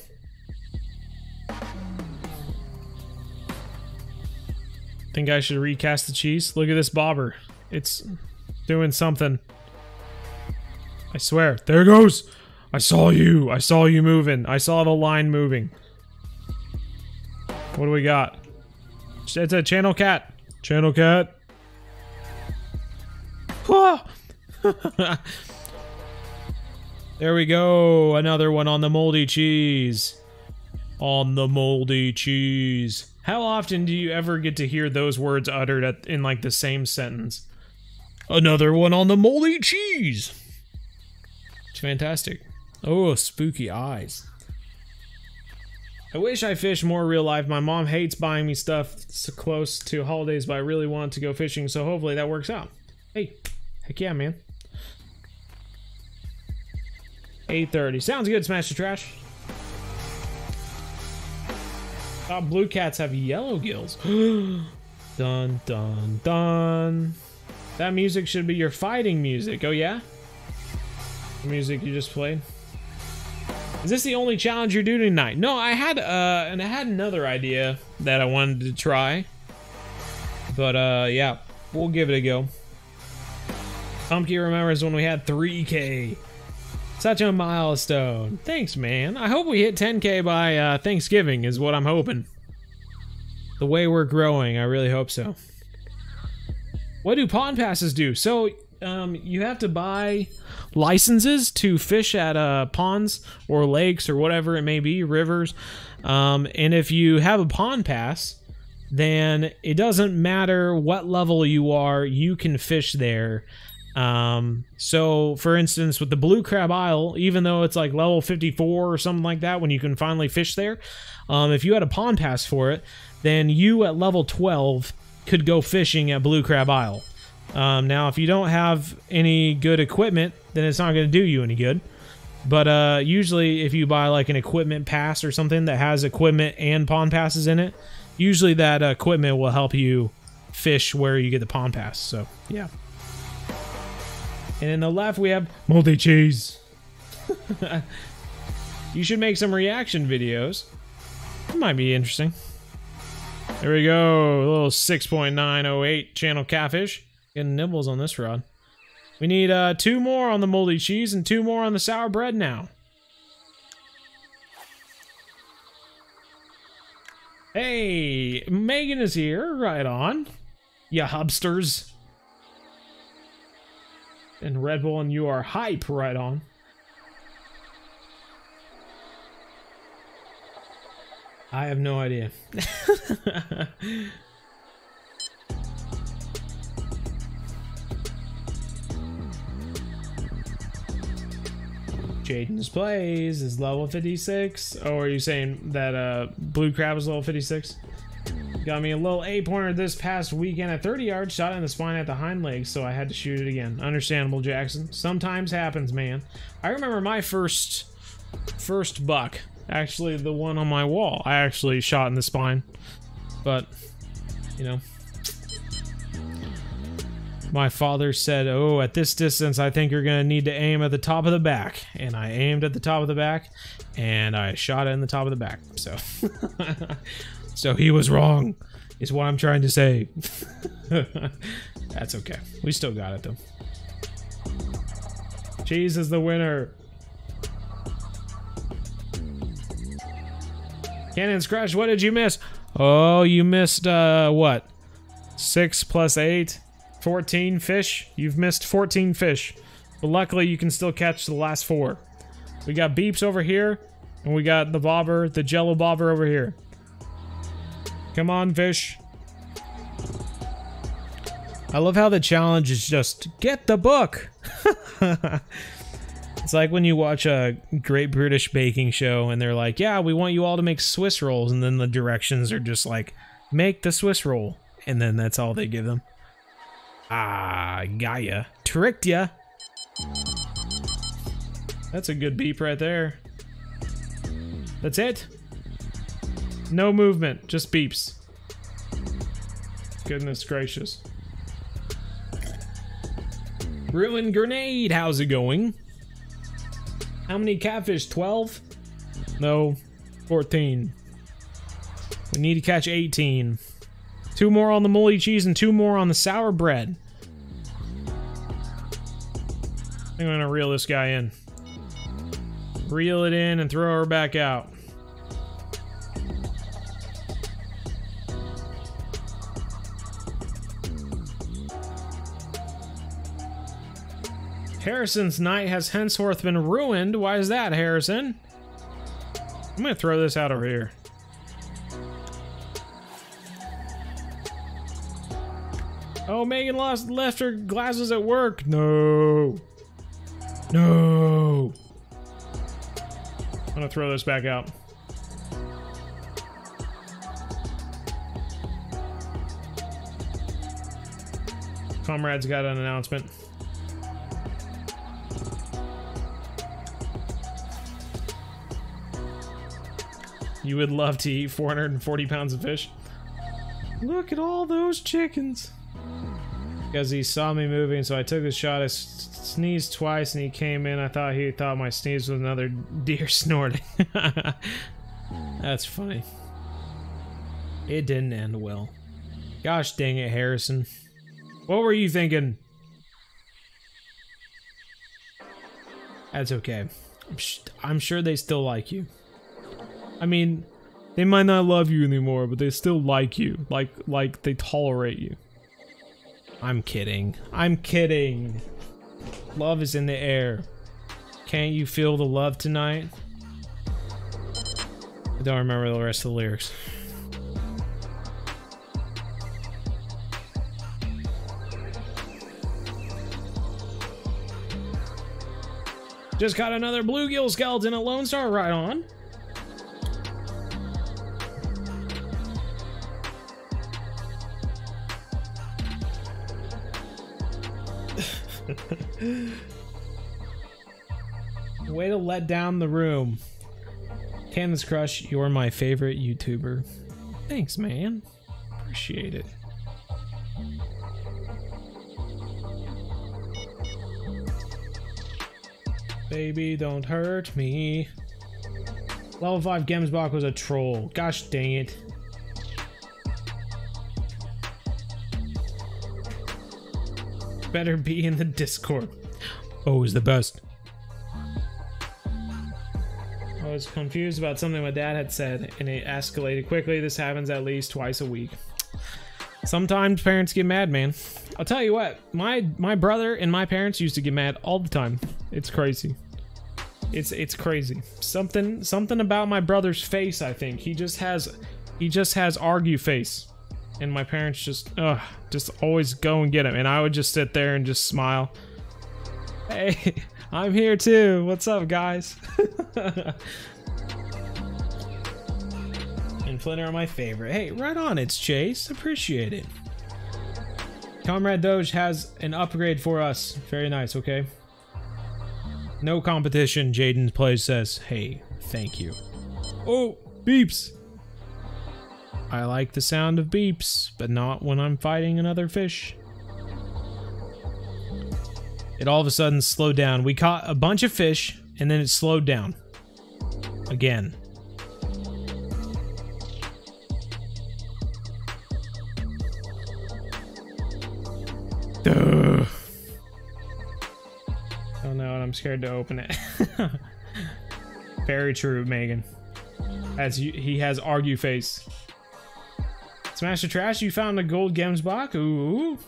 Think I should recast the cheese? Look at this bobber. It's doing something. I swear. There it goes! I saw you! I saw you moving. I saw the line moving. What do we got? It's a channel cat. Channel cat. there we go. Another one on the moldy cheese. On the moldy cheese. How often do you ever get to hear those words uttered at, in like the same sentence? Another one on the moldy cheese. It's fantastic. Oh, spooky eyes. I wish I fished more real life. My mom hates buying me stuff so close to holidays, but I really want to go fishing, so hopefully that works out. Hey, heck yeah, man. 8.30. Sounds good, Smash the Trash. Oh, blue cats have yellow gills. dun, dun, dun. That music should be your fighting music. Oh, yeah? The music you just played? Is this the only challenge you're doing tonight? No, I had uh and I had another idea that I wanted to try. But uh yeah, we'll give it a go. Pumpkin remembers when we had 3k. Such a milestone. Thanks, man. I hope we hit 10k by uh, Thanksgiving is what I'm hoping. The way we're growing, I really hope so. What do pond passes do? So, um, you have to buy licenses to fish at uh, ponds or lakes or whatever it may be, rivers. Um, and if you have a pond pass, then it doesn't matter what level you are, you can fish there. Um, so for instance, with the Blue Crab Isle, even though it's like level 54 or something like that, when you can finally fish there, um, if you had a pond pass for it, then you at level 12 could go fishing at Blue Crab Isle. Um, now, if you don't have any good equipment, then it's not going to do you any good. But uh, usually, if you buy like an equipment pass or something that has equipment and pond passes in it, usually that equipment will help you fish where you get the pond pass. So yeah. And in the left we have moldy cheese. you should make some reaction videos. It might be interesting. There we go. A little 6.908 channel catfish. Getting nibbles on this rod. We need uh, two more on the moldy cheese and two more on the sour bread now. Hey, Megan is here. Right on. Ya hubsters. And Red Bull and you are hype. Right on. I have no idea. Jaden's plays is level 56. Oh, are you saying that uh, Blue Crab is level 56? Got me a little eight pointer this past weekend a 30 yard shot in the spine at the hind leg, so I had to shoot it again. Understandable, Jackson. Sometimes happens, man. I remember my first first buck, actually the one on my wall. I actually shot in the spine, but you know, my father said, Oh, at this distance, I think you're going to need to aim at the top of the back. And I aimed at the top of the back and I shot in the top of the back. So, so he was wrong, is what I'm trying to say. That's okay. We still got it though. Cheese is the winner. Cannon Scratch, what did you miss? Oh, you missed, uh, what? Six plus eight? 14 fish. You've missed 14 fish. But luckily, you can still catch the last four. We got beeps over here, and we got the bobber, the jello bobber over here. Come on, fish. I love how the challenge is just get the book. it's like when you watch a Great British Baking Show and they're like, yeah, we want you all to make Swiss rolls. And then the directions are just like, make the Swiss roll. And then that's all they give them. Ah, Gaia. Tricked ya. That's a good beep right there. That's it? No movement, just beeps. Goodness gracious. Ruin Grenade, how's it going? How many catfish? 12? No, 14. We need to catch 18. Two more on the moldy cheese and two more on the sour bread. I'm gonna reel this guy in. Reel it in and throw her back out. Harrison's night has henceforth been ruined. Why is that, Harrison? I'm gonna throw this out over here. Oh, Megan lost left her glasses at work. No. No. I'm gonna throw this back out. Comrade's got an announcement. You would love to eat 440 pounds of fish. Look at all those chickens. Because he saw me moving, so I took a shot. I sneezed twice and he came in. I thought he thought my sneeze was another deer snorting. That's funny. It didn't end well. Gosh dang it, Harrison. What were you thinking? That's okay. I'm, I'm sure they still like you. I mean, they might not love you anymore, but they still like you. Like, like they tolerate you. I'm kidding. I'm kidding. Love is in the air. Can't you feel the love tonight? I don't remember the rest of the lyrics. Just got another bluegill skeleton at Lone Star right on. Way to let down the room. Cannon's Crush, you're my favorite YouTuber Thanks, man. Appreciate it. Baby, don't hurt me. Level 5 Gemsbach was a troll. Gosh dang it. Better be in the Discord. Always the best. I was confused about something my dad had said, and it escalated quickly. This happens at least twice a week. Sometimes parents get mad, man. I'll tell you what, my my brother and my parents used to get mad all the time. It's crazy. It's it's crazy. Something something about my brother's face, I think. He just has he just has argue face. And my parents just uh just always go and get him and I would just sit there and just smile. Hey, I'm here too. What's up, guys? and Flinter are my favorite. Hey, right on, it's Chase. Appreciate it. Comrade Doge has an upgrade for us. Very nice, okay? No competition, Jaden Plays says. Hey, thank you. Oh, beeps! I like the sound of beeps, but not when I'm fighting another fish. It all of a sudden slowed down. We caught a bunch of fish, and then it slowed down. Again. Duh. Oh no, I'm scared to open it. Very true, Megan. As you, he has argue face. Smash the trash, you found a gold Gemsbach? Ooh.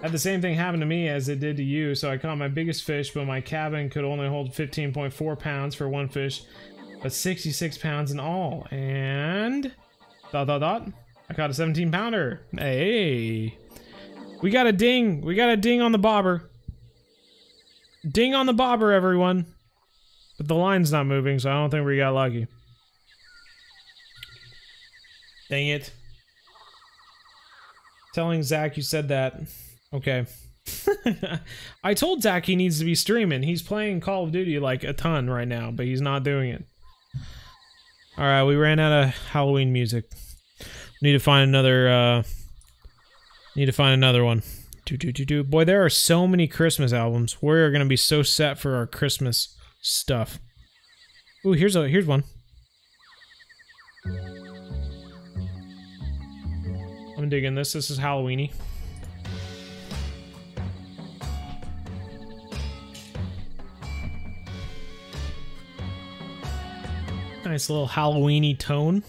Had the same thing happen to me as it did to you, so I caught my biggest fish, but my cabin could only hold 15.4 pounds for one fish, but 66 pounds in all. And... Dot dot dot. I caught a 17 pounder. Hey. We got a ding. We got a ding on the bobber. Ding on the bobber, everyone. But the line's not moving, so I don't think we got lucky. Dang it. Telling Zach you said that. Okay. I told Zach he needs to be streaming. He's playing Call of Duty like a ton right now, but he's not doing it. Alright, we ran out of Halloween music. Need to find another, uh... Need to find another one. Do, do, do, do. Boy, there are so many Christmas albums. We're gonna be so set for our Christmas stuff. Ooh, here's a here's one. I'm digging this. This is Halloweeny. Nice little Halloweeny tone.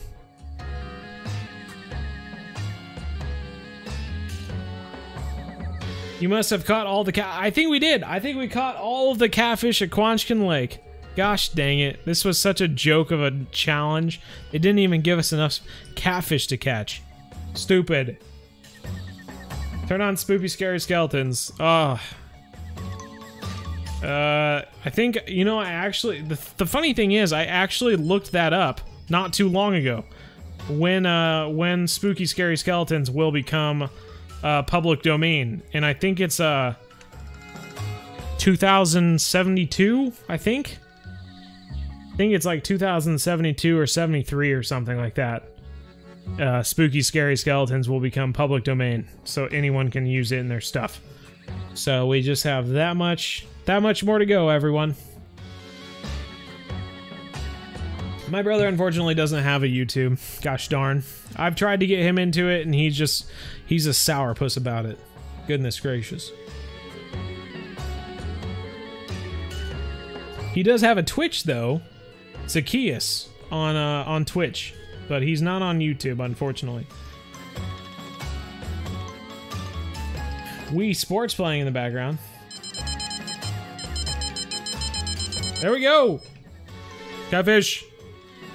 You must have caught all the cat. I think we did. I think we caught all of the catfish at Quanchkin Lake. Gosh dang it. This was such a joke of a challenge. It didn't even give us enough catfish to catch. Stupid. Turn on spoopy scary skeletons. Oh. Uh, I think, you know, I actually, the, the funny thing is, I actually looked that up not too long ago. When, uh, when spooky scary skeletons will become uh, public domain, and I think it's uh 2072. I think. I think it's like 2072 or 73 or something like that. Uh, spooky, scary skeletons will become public domain, so anyone can use it in their stuff. So we just have that much, that much more to go, everyone. My brother unfortunately doesn't have a YouTube. Gosh darn. I've tried to get him into it and he's just he's a sourpuss about it. Goodness gracious. He does have a Twitch though. Zachious on uh, on Twitch, but he's not on YouTube unfortunately. Wii Sports playing in the background. There we go. Catfish.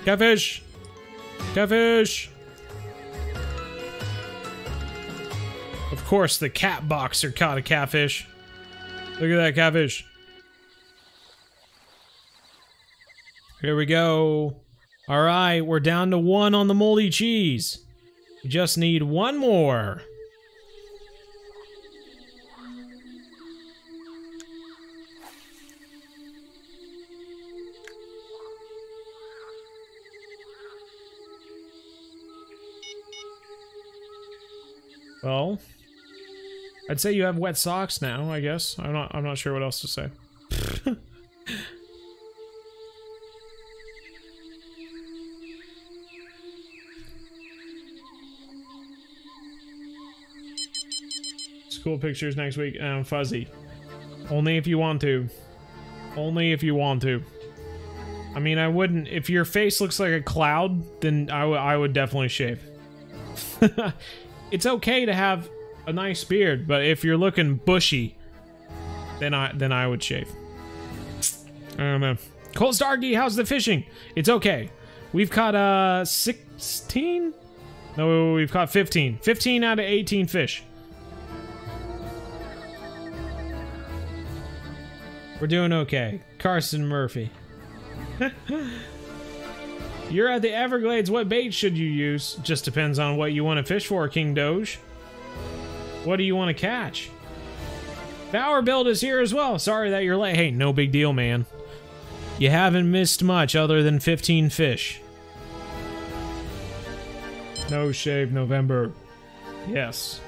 Catfish! Catfish! Of course, the cat boxer caught a catfish. Look at that catfish. Here we go. All right, we're down to one on the moldy cheese. We just need one more. Well, I'd say you have wet socks now. I guess I'm not. I'm not sure what else to say. School pictures next week. Um, fuzzy. Only if you want to. Only if you want to. I mean, I wouldn't. If your face looks like a cloud, then I, I would definitely shave. it's okay to have a nice beard, but if you're looking bushy, then I then I would shave. I don't know. Cole Starkey, how's the fishing? It's okay. We've caught uh 16? No, we've caught 15. 15 out of 18 fish. We're doing okay. Carson Murphy. You're at the Everglades. What bait should you use? Just depends on what you want to fish for, King Doge. What do you want to catch? Power Build is here as well. Sorry that you're late. Hey, no big deal, man. You haven't missed much other than 15 fish. No shave November. Yes.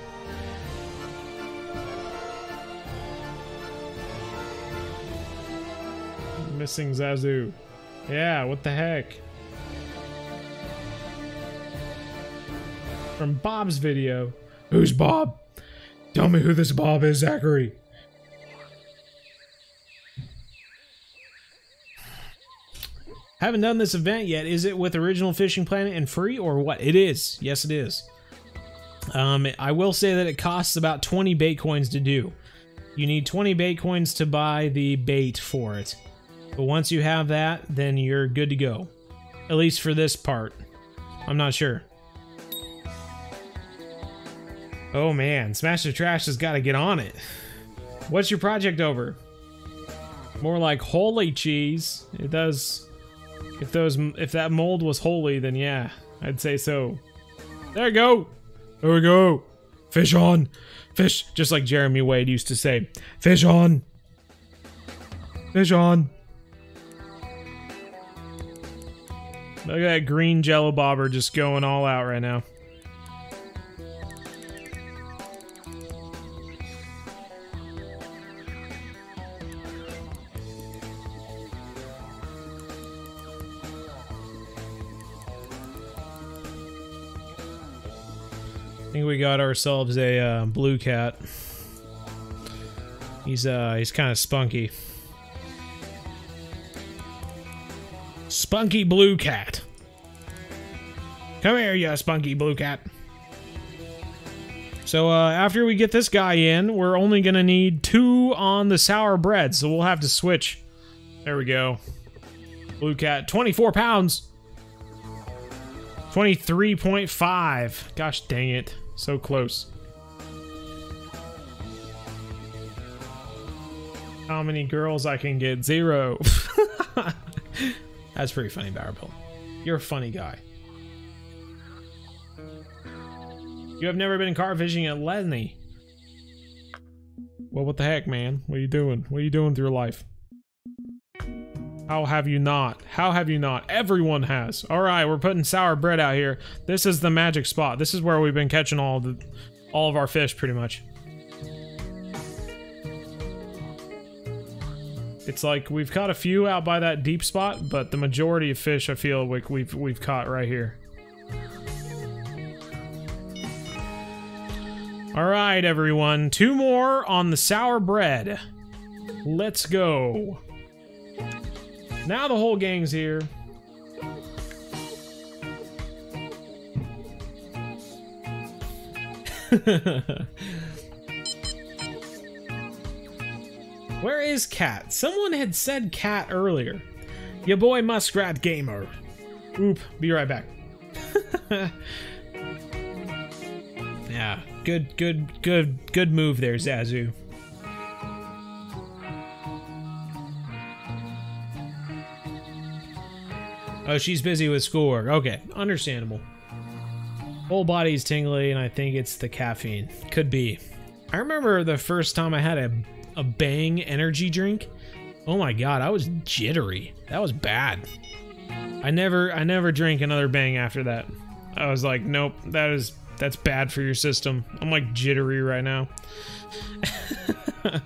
Missing Zazu. Yeah, what the heck? From Bob's video. Who's Bob? Tell me who this Bob is, Zachary. Haven't done this event yet. Is it with Original Fishing Planet and free or what? It is. Yes, it is. Um, I will say that it costs about 20 bait coins to do. You need 20 bait coins to buy the bait for it. But once you have that, then you're good to go. At least for this part. I'm not sure. Oh man, Smash the Trash has got to get on it. What's your project over? More like holy cheese. It does. If those, if that mold was holy, then yeah, I'd say so. There we go. There we go. Fish on. Fish. Just like Jeremy Wade used to say. Fish on. Fish on. Look at that green jello bobber just going all out right now. I think we got ourselves a uh, blue cat. He's uh he's kind of spunky. Spunky Blue Cat. Come here, you spunky blue cat. So uh, after we get this guy in, we're only gonna need two on the sour bread, so we'll have to switch. There we go. Blue cat, 24 pounds. 23.5. Gosh dang it. So close. How many girls I can get? Zero. That's pretty funny, Barrel. You're a funny guy. You have never been car fishing at Lesney. Well, what the heck, man? What are you doing? What are you doing with your life? How have you not? How have you not? Everyone has. All right, we're putting sour bread out here. This is the magic spot. This is where we've been catching all the, all of our fish, pretty much. It's like we've caught a few out by that deep spot, but the majority of fish I feel like we've we've caught right here. All right, everyone. Two more on the sour bread. Let's go. Now the whole gang's here. Where is Cat? Someone had said Cat earlier. Your boy Muskrat Gamer. Oop, be right back. yeah, good, good, good, good move there, Zazu. Oh, she's busy with schoolwork. Okay, understandable. Whole body's tingly, and I think it's the caffeine. Could be. I remember the first time I had a, a Bang energy drink. Oh my god, I was jittery. That was bad. I never I never drank another Bang after that. I was like, nope, that is that's bad for your system. I'm like jittery right now.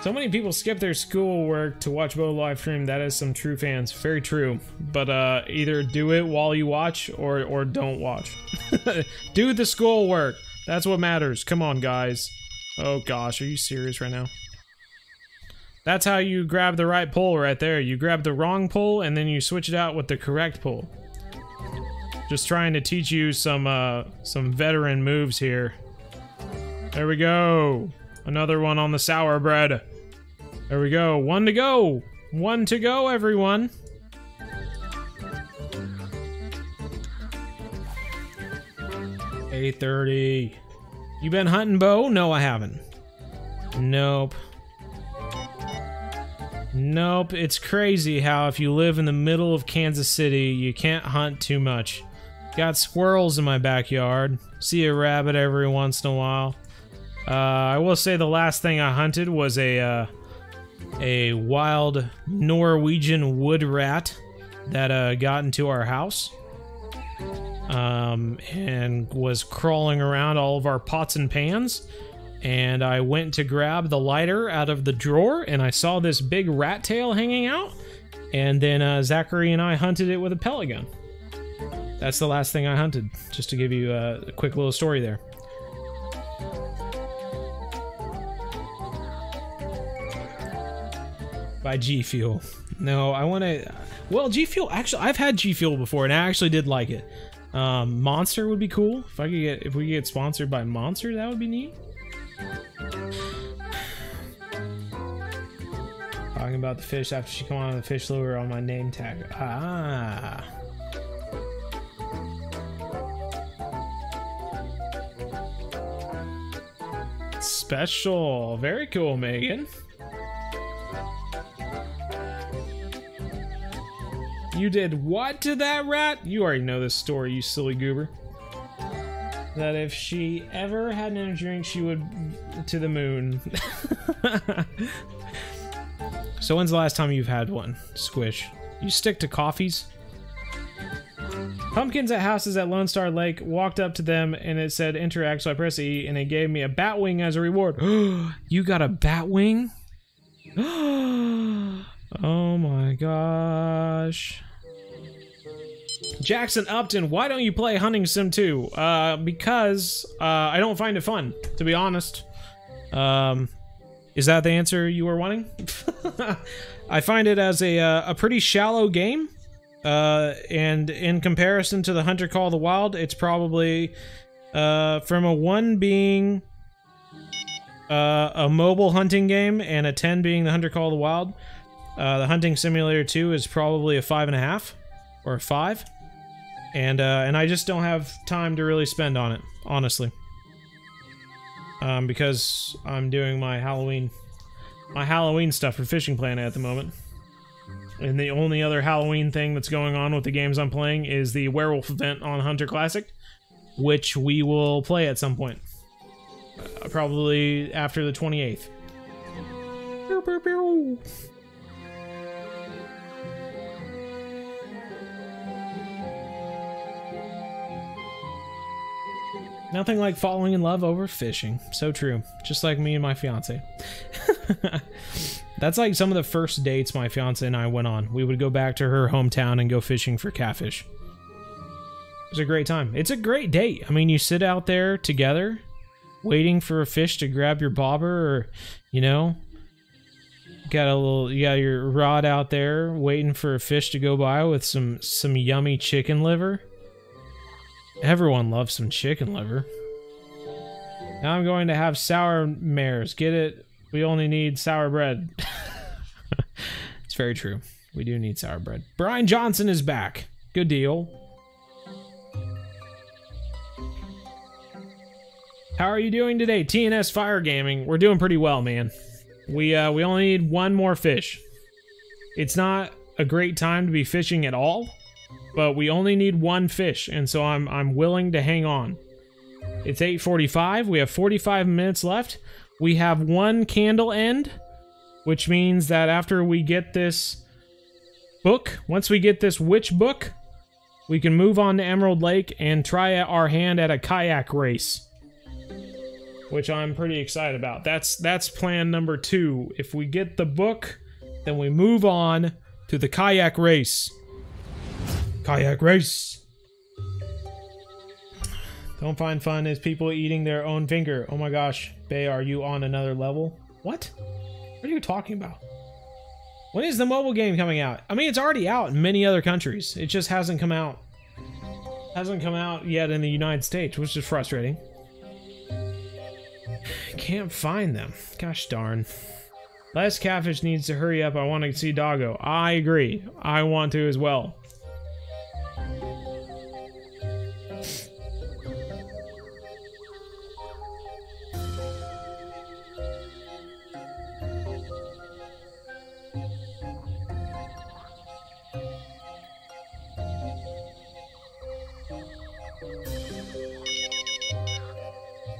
So many people skip their schoolwork to watch Bo live stream. That is some true fans. Very true. But uh, either do it while you watch or or don't watch. do the schoolwork. That's what matters. Come on, guys. Oh gosh, are you serious right now? That's how you grab the right pole right there. You grab the wrong pole and then you switch it out with the correct pole. Just trying to teach you some uh some veteran moves here. There we go. Another one on the sour bread. There we go. One to go. One to go, everyone. Eight thirty. You been hunting Bo? No, I haven't. Nope. Nope. It's crazy how if you live in the middle of Kansas City, you can't hunt too much. Got squirrels in my backyard. See a rabbit every once in a while. Uh, I will say the last thing I hunted was a uh, a wild Norwegian wood rat that uh, got into our house um, and was crawling around all of our pots and pans. And I went to grab the lighter out of the drawer, and I saw this big rat tail hanging out. And then uh, Zachary and I hunted it with a pellet gun. That's the last thing I hunted, just to give you a, a quick little story there. By G Fuel. No, I want to. Well, G Fuel. Actually, I've had G Fuel before, and I actually did like it. Um, Monster would be cool if I could get if we could get sponsored by Monster. That would be neat. Talking about the fish after she come on the fish lure on my name tag. Ah. Special. Very cool, Megan. You did what to that rat? You already know this story, you silly goober. That if she ever had an energy drink, she would to the moon. so when's the last time you've had one? Squish. You stick to coffees? Pumpkins at houses at Lone Star Lake walked up to them and it said interact, so I pressed E and it gave me a bat wing as a reward. you got a bat wing? oh my gosh. Jackson Upton, why don't you play Hunting Sim 2? Uh, because uh, I don't find it fun, to be honest. Um, is that the answer you were wanting? I find it as a, uh, a pretty shallow game. Uh, and in comparison to the Hunter Call the Wild, it's probably uh, from a 1 being uh, a mobile hunting game and a 10 being the Hunter Call the Wild. Uh, the Hunting Simulator 2 is probably a 5.5 or a 5 and uh, and I just don't have time to really spend on it, honestly. Um, because I'm doing my Halloween, my Halloween stuff for Fishing Planet at the moment. And the only other Halloween thing that's going on with the games I'm playing is the Werewolf event on Hunter Classic, which we will play at some point. Uh, probably after the 28th. Nothing like falling in love over fishing. So true. Just like me and my fiance. That's like some of the first dates my fiance and I went on. We would go back to her hometown and go fishing for catfish. It was a great time. It's a great date. I mean, you sit out there together, waiting for a fish to grab your bobber, or, you know, got a little, you got your rod out there waiting for a fish to go by with some some yummy chicken liver. Everyone loves some chicken liver. Now I'm going to have sour mares. Get it? We only need sour bread. it's very true. We do need sour bread. Brian Johnson is back. Good deal. How are you doing today? TNS Fire Gaming. We're doing pretty well, man. We uh we only need one more fish. It's not a great time to be fishing at all, but we only need one fish, and so I'm I'm willing to hang on. It's 8:45. We have 45 minutes left. We have one candle end, which means that after we get this book, once we get this witch book, we can move on to Emerald Lake and try our hand at a kayak race. Which I'm pretty excited about. That's that's plan number two. If we get the book, then we move on to the kayak race. Kayak race. Don't find fun as people eating their own finger. Oh my gosh, Bay, are you on another level? What? What are you talking about? When is the mobile game coming out? I mean, it's already out in many other countries. It just hasn't come out. Hasn't come out yet in the United States, which is frustrating. Can't find them. Gosh darn. Last Catfish needs to hurry up. I want to see Doggo. I agree. I want to as well.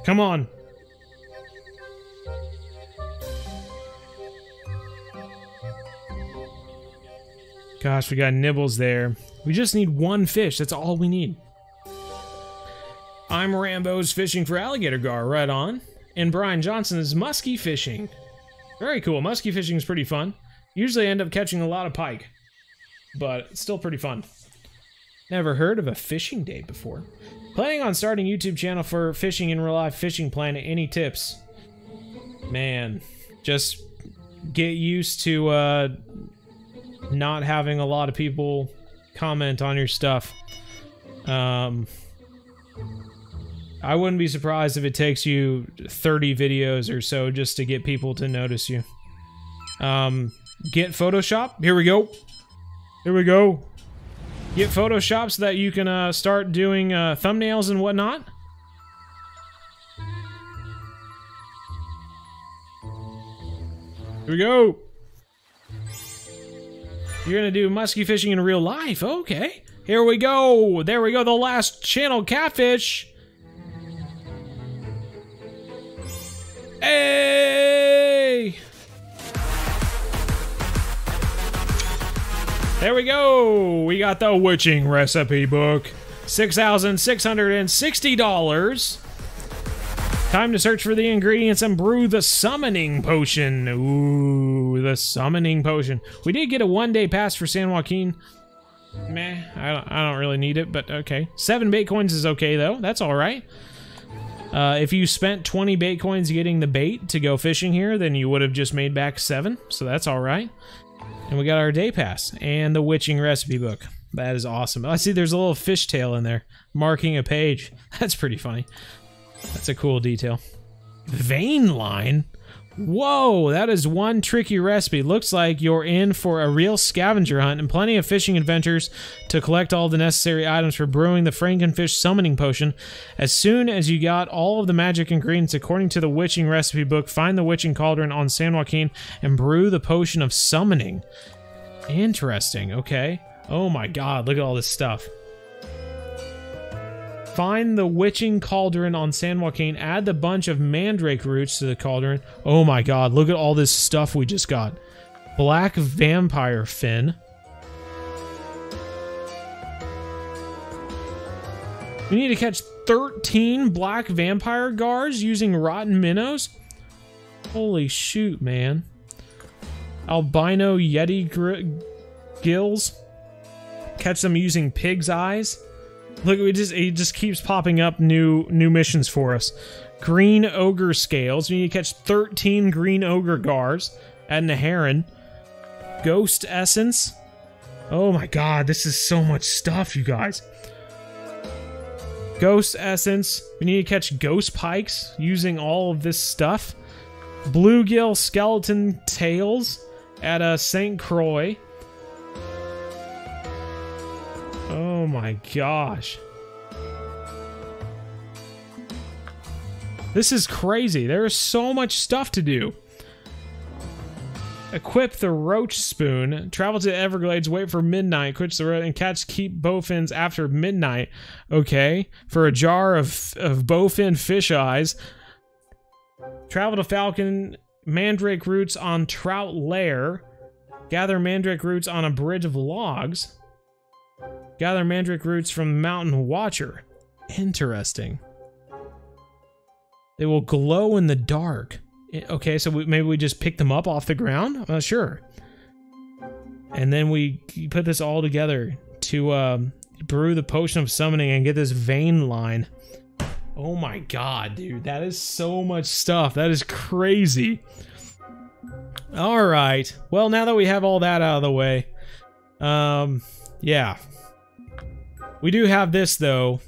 Come on. Gosh, we got nibbles there. We just need one fish. That's all we need. I'm Rambo's fishing for alligator gar, right on. And Brian Johnson is musky fishing. Very cool. Musky fishing is pretty fun. Usually I end up catching a lot of pike, but it's still pretty fun. Never heard of a fishing day before. Planning on starting YouTube channel for fishing in real life fishing planet. Any tips? Man, just get used to uh, not having a lot of people comment on your stuff. Um, I wouldn't be surprised if it takes you 30 videos or so just to get people to notice you. Um, get Photoshop. Here we go. Here we go. Get Photoshop so that you can uh, start doing uh, thumbnails and whatnot. Here we go. You're gonna do musky fishing in real life. Okay. Here we go. There we go. The last channel catfish. Hey! There we go. We got the witching recipe book. $6,660. Time to search for the ingredients and brew the summoning potion. Ooh, the summoning potion. We did get a one-day pass for San Joaquin. Meh, I don't, I don't really need it, but okay. Seven bait coins is okay, though. That's all right. Uh, if you spent 20 bait coins getting the bait to go fishing here, then you would have just made back seven, so that's all right. And we got our day pass and the witching recipe book. That is awesome. I see there's a little fishtail in there marking a page. That's pretty funny. That's a cool detail. Vein line? Whoa, that is one tricky recipe. Looks like you're in for a real scavenger hunt and plenty of fishing adventures to collect all the necessary items for brewing the Frankenfish summoning potion. As soon as you got all of the magic ingredients according to the witching recipe book, find the witching cauldron on San Joaquin and brew the potion of summoning. Interesting, okay. Oh my god, look at all this stuff. Find the witching cauldron on San Joaquin. Add the bunch of mandrake roots to the cauldron. Oh my god, look at all this stuff we just got. Black vampire fin. We need to catch 13 black vampire gars using rotten minnows? Holy shoot, man. Albino yeti gills. Catch them using pig's eyes. Look, we just it just keeps popping up new new missions for us. Green ogre scales. You need to catch 13 green ogre gars and a heron. Ghost essence. Oh my god, this is so much stuff, you guys. Ghost essence. We need to catch ghost pikes using all of this stuff. Bluegill skeleton tails at a St. Croix. Oh my gosh. This is crazy. There is so much stuff to do. Equip the roach spoon. Travel to the Everglades. Wait for midnight. Quit the road and catch keep bowfins after midnight. Okay. For a jar of of bowfin fish eyes. Travel to Falcon mandrake roots on Trout Lair. Gather mandrake roots on a bridge of logs. Gather mandrake roots from Mountain Watcher. Interesting. They will glow in the dark. Okay, so we, maybe we just pick them up off the ground? I'm not sure. And then we put this all together to um, brew the potion of summoning and get this vein line. Oh my god, dude. That is so much stuff. That is crazy. All right. Well, now that we have all that out of the way, um, yeah. We do have this though.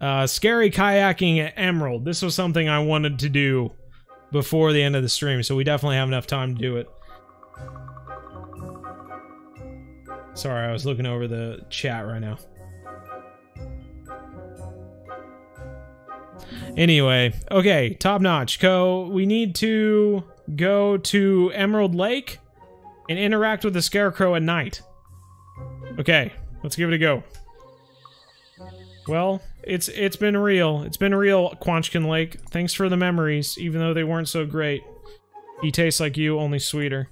Uh, scary kayaking at Emerald. This was something I wanted to do before the end of the stream, so we definitely have enough time to do it. Sorry, I was looking over the chat right now. Anyway, okay, top notch. Co, we need to go to Emerald Lake and interact with the Scarecrow at night. Okay, let's give it a go. Well, it's it's been real. It's been real, Quanchkin Lake. Thanks for the memories, even though they weren't so great. He tastes like you, only sweeter.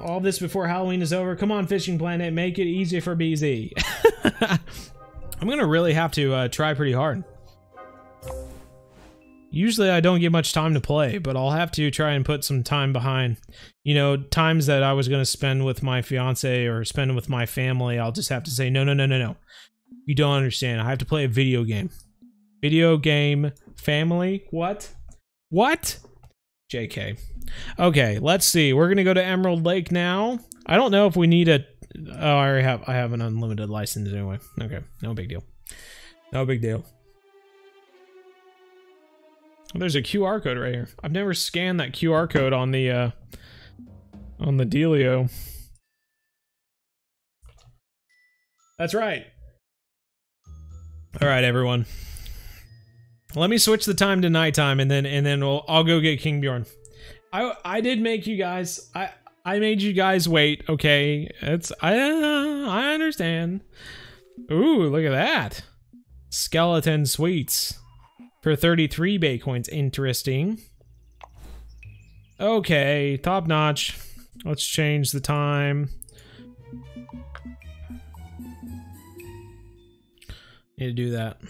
All this before Halloween is over. Come on, Fishing Planet, make it easy for BZ. I'm gonna really have to uh, try pretty hard. Usually I don't get much time to play, but I'll have to try and put some time behind. You know, times that I was gonna spend with my fiance or spend with my family, I'll just have to say, no, no, no, no, no. You don't understand. I have to play a video game. Video game family? What? What? JK. Okay, let's see. We're gonna go to Emerald Lake now. I don't know if we need a. Oh, I already have. I have an unlimited license anyway. Okay, no big deal. No big deal. There's a QR code right here. I've never scanned that QR code on the uh on the Delio. That's right. All right, everyone. Let me switch the time to nighttime, and then and then we'll, I'll go get King Bjorn. I I did make you guys. I I made you guys wait. Okay, it's I uh, I understand. Ooh, look at that. Skeleton sweets for 33 bait coins. Interesting. Okay, top notch. Let's change the time. Need to do that.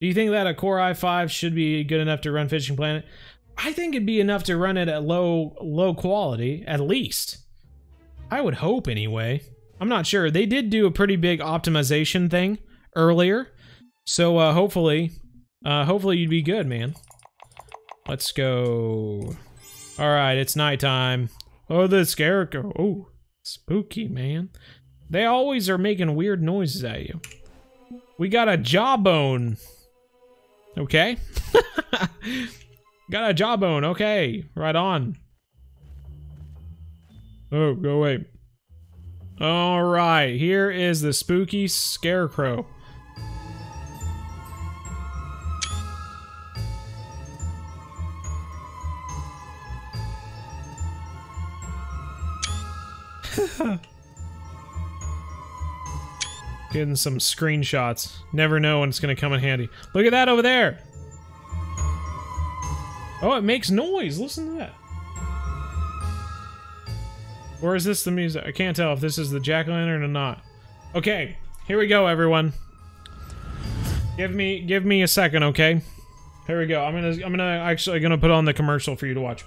Do you think that a Core i5 should be good enough to run Fishing Planet? I think it'd be enough to run it at low low quality, at least. I would hope anyway. I'm not sure. They did do a pretty big optimization thing earlier. So uh, hopefully, uh, hopefully you'd be good, man. Let's go. All right, it's nighttime. Oh, the scarecrow. Oh, spooky, man. They always are making weird noises at you. We got a jawbone. Okay. got a jawbone. Okay. Right on. Oh, go away. All right. Here is the spooky scarecrow. Getting some screenshots. Never know when it's gonna come in handy. Look at that over there! Oh, it makes noise! Listen to that. Or is this the music? I can't tell if this is the jack-o'-lantern or not. Okay, here we go, everyone. Give me, give me a second, okay? Here we go. I'm gonna, I'm gonna actually gonna put on the commercial for you to watch.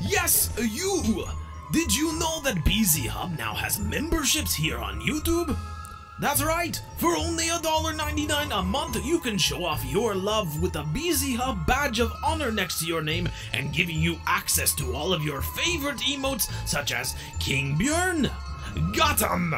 Yes, you! Did you know that BZ Hub now has memberships here on YouTube? That's right! For only $1.99 a month, you can show off your love with a BZ Hub badge of honor next to your name and giving you access to all of your favorite emotes such as King Bjorn, Gotham,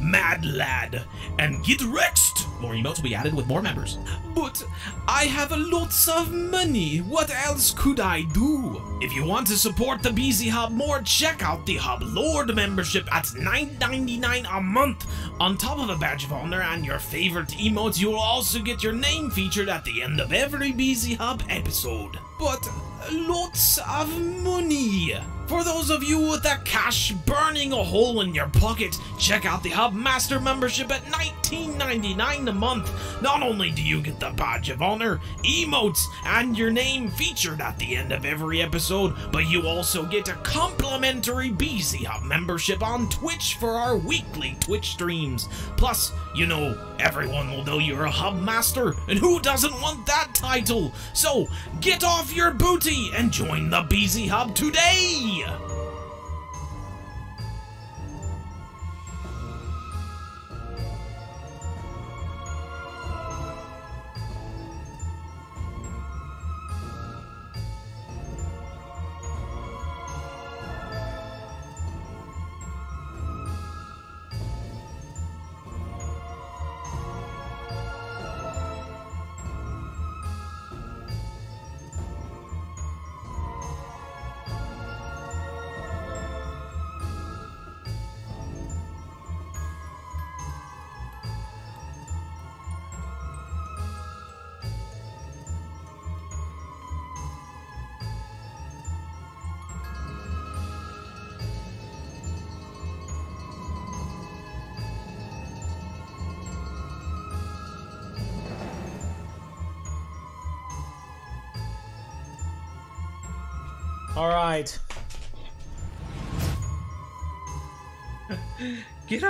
Mad Lad, and Get Rexed! More emotes will be added with more members. But I have lots of money. What else could I do? If you want to support the BZ Hub more, check out the Hub Lord membership at $9.99 a month. On top of a badge of honor and your favorite emotes, you will also get your name featured at the end of every BZ Hub episode. But lots of money. For those of you with that cash burning a hole in your pocket, check out the Hub Master membership at $19.99 a month. Not only do you get the badge of honor, emotes, and your name featured at the end of every episode, but you also get a complimentary BZ Hub membership on Twitch for our weekly Twitch streams. Plus, you know, everyone will know you're a Hub Master, and who doesn't want that title? So, get off your booty and join the BZ Hub today! All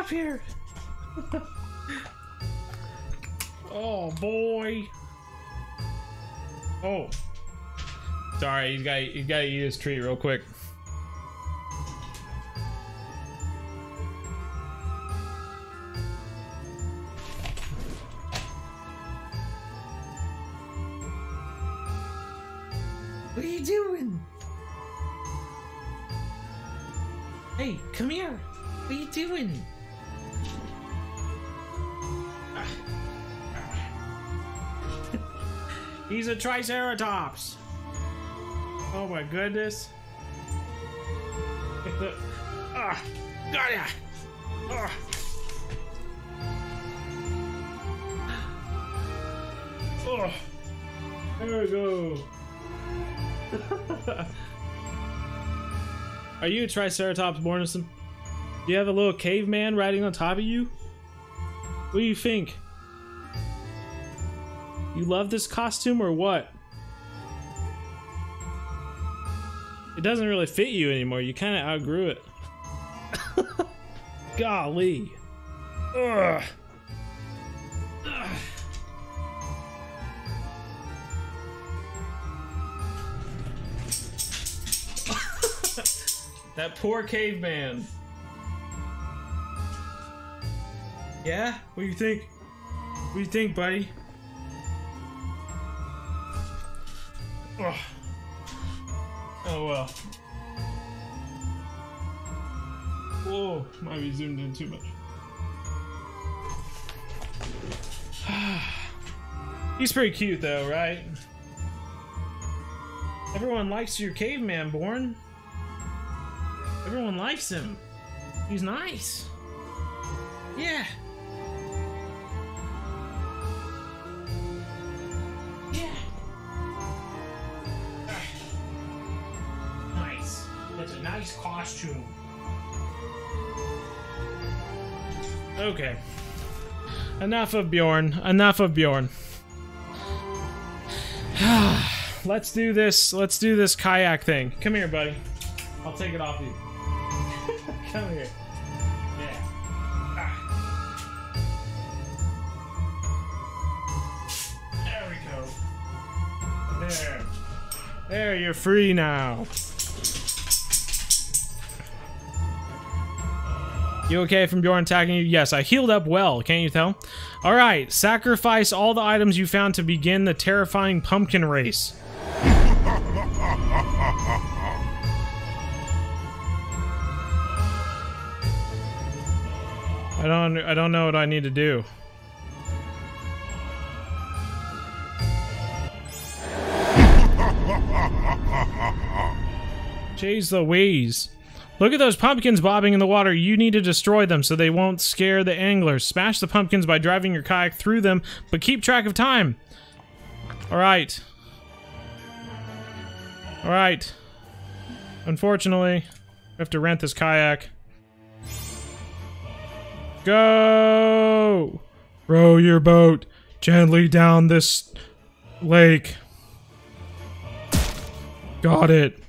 up here. oh boy. Oh. Sorry, he's got he's got to eat his treat real quick. Triceratops. Oh my goodness. ah, got ya. Ah. Oh, there we go. Are you a Triceratops, Mornison? Do you have a little caveman riding on top of you? What do you think? You love this costume or what? It doesn't really fit you anymore. You kind of outgrew it. Golly. Ugh. Ugh. That poor caveman. Yeah? What do you think? What do you think, buddy? Ugh. Oh well. Whoa, might be zoomed in too much. He's pretty cute though, right? Everyone likes your caveman, Bjorn. Everyone likes him. He's nice. Yeah. Yeah. Nice costume. Okay. Enough of Bjorn. Enough of Bjorn. let's do this. Let's do this kayak thing. Come here, buddy. I'll take it off you. Come here. Yeah. Ah. There we go. There. There, you're free now. You okay from Bjorn attacking you? Yes, I healed up well, can't you tell? Alright, sacrifice all the items you found to begin the terrifying pumpkin race. I don't I don't know what I need to do. Jeez Louise. Look at those pumpkins bobbing in the water. You need to destroy them so they won't scare the anglers. Smash the pumpkins by driving your kayak through them, but keep track of time. Alright. Alright. Unfortunately, we have to rent this kayak. Go! Row your boat gently down this lake. Got it.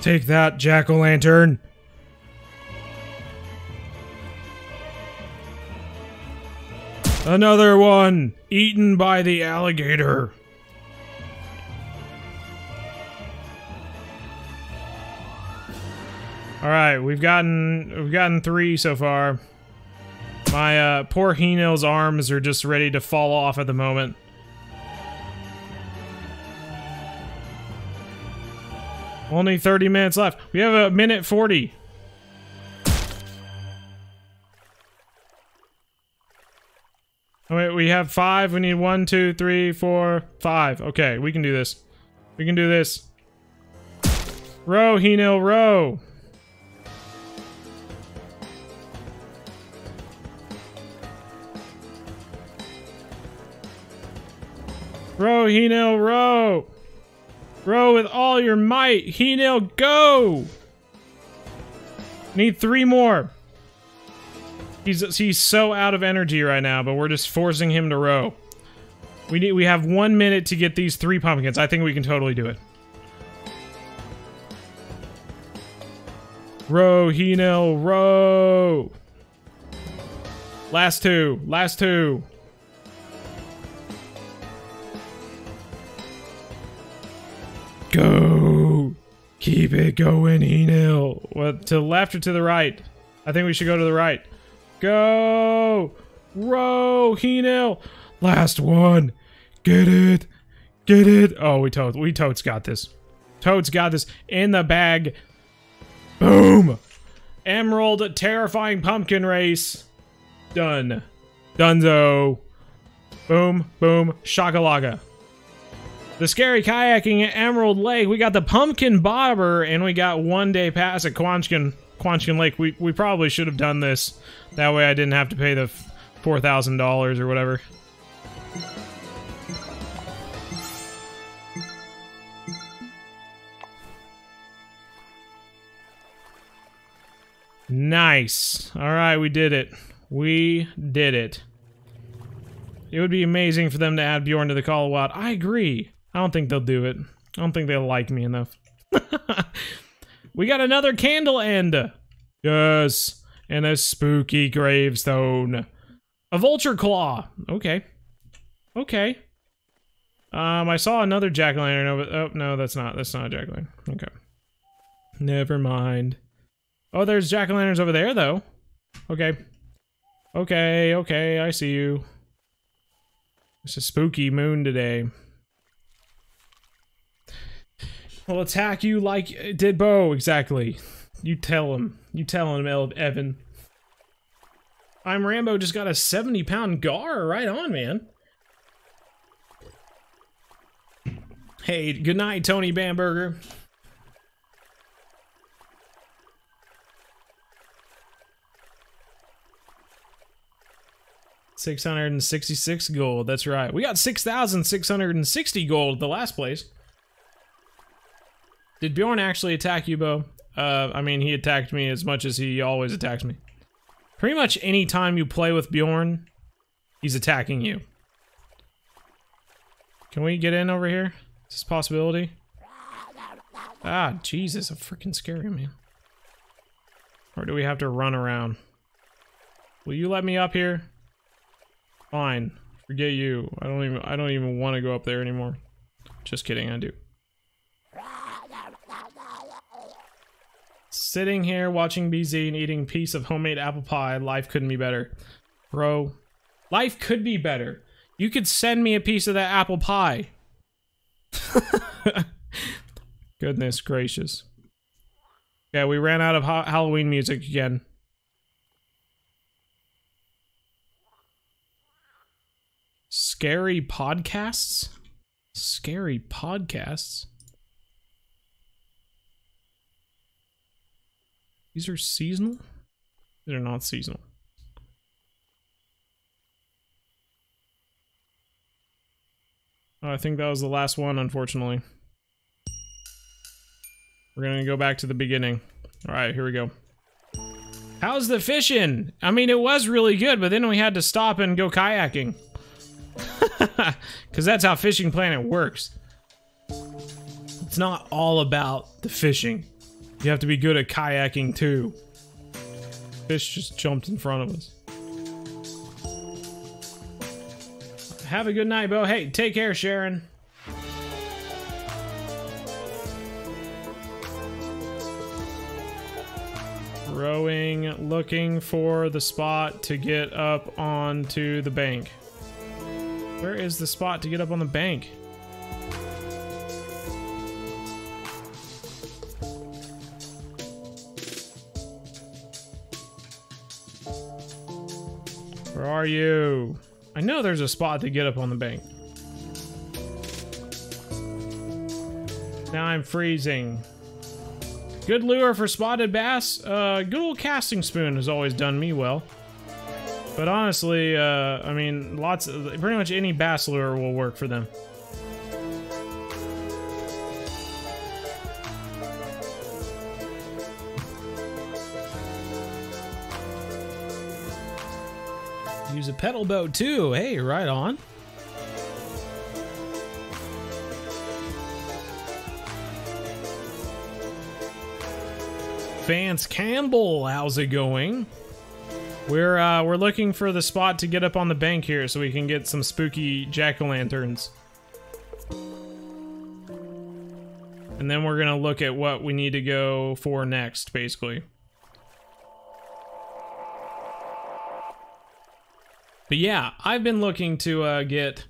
Take that, jack o' lantern. Another one eaten by the alligator. All right, we've gotten we've gotten three so far. My uh, poor Henil's arms are just ready to fall off at the moment. Only 30 minutes left. We have a minute 40. Oh, wait, we have five. We need one, two, three, four, five. Okay, we can do this. We can do this. Row, Henil, row. Row, Henil, row! Row with all your might! Henil, go! Need three more. He's he's so out of energy right now, but we're just forcing him to row. We need we have one minute to get these three pumpkins. I think we can totally do it. Row, Henil, row! Last two, last two. Go. Keep it going, Enil. What, to left or to the right? I think we should go to the right. Go! Row, Henil! Last one. Get it. Get it. Oh, we totes, we totes got this. Totes got this in the bag. Boom. Emerald terrifying pumpkin race. Done. Dunzo. Boom, boom, shakalaka. The scary kayaking at Emerald Lake. We got the pumpkin bobber, and we got one day pass at Quanchkin, Quanchkin Lake. We we probably should have done this. That way I didn't have to pay the four thousand dollars or whatever. Nice. All right, we did it. We did it. It would be amazing for them to add Bjorn to the Call. I agree. I don't think they'll do it. I don't think they'll like me enough. we got another candle end. Yes. And a spooky gravestone. A vulture claw. Okay. Okay. Um, I saw another jack-o'-lantern over- oh, no, that's not- that's not a jack-o'-lantern. Okay. Never mind. Oh, there's jack-o'-lanterns over there, though. Okay. Okay, okay, I see you. It's a spooky moon today. Will attack you like it did Bo, exactly. You tell him. You tell him, El- Evan. I'm Rambo just got a 70 pound gar. Right on, man. Hey, good night, Tony Bamberger. Six hundred and sixty-six gold. That's right. We got six thousand six hundred and sixty gold the last place. Did Bjorn actually attack you, Bo? Uh, I mean, he attacked me as much as he always attacks me. Pretty much any time you play with Bjorn, he's attacking you. Can we get in over here? Is this possibility? Ah, Jesus, I'm freaking scary, man. Or do we have to run around? Will you let me up here? Fine. Forget you. I don't even I don't even want to go up there anymore. Just kidding, I do. Sitting here watching BZ and eating a piece of homemade apple pie, life couldn't be better. Bro, life could be better. You could send me a piece of that apple pie. Goodness gracious. Yeah, we ran out of ha Halloween music again. Scary podcasts? Scary podcasts? These are seasonal? They're not seasonal. I think that was the last one, unfortunately. We're gonna go back to the beginning. Alright, here we go. How's the fishing? I mean, it was really good, but then we had to stop and go kayaking. Because that's how Fishing Planet works. It's not all about the fishing. You have to be good at kayaking too. Fish just jumped in front of us. Have a good night, Bo. Hey, take care, Sharon. Rowing, looking for the spot to get up onto the bank. Where is the spot to get up on the bank? Where are you? I know there's a spot to get up on the bank. Now I'm freezing. Good lure for spotted bass. Uh, good old casting spoon has always done me well. But honestly, uh, I mean, lots of, pretty much any bass lure will work for them. Use a pedal boat too. Hey, right on. Vance Campbell, how's it going? We're uh, we're looking for the spot to get up on the bank here so we can get some spooky jack-o'-lanterns. And then we're gonna look at what we need to go for next, basically. But yeah, I've been looking to uh, get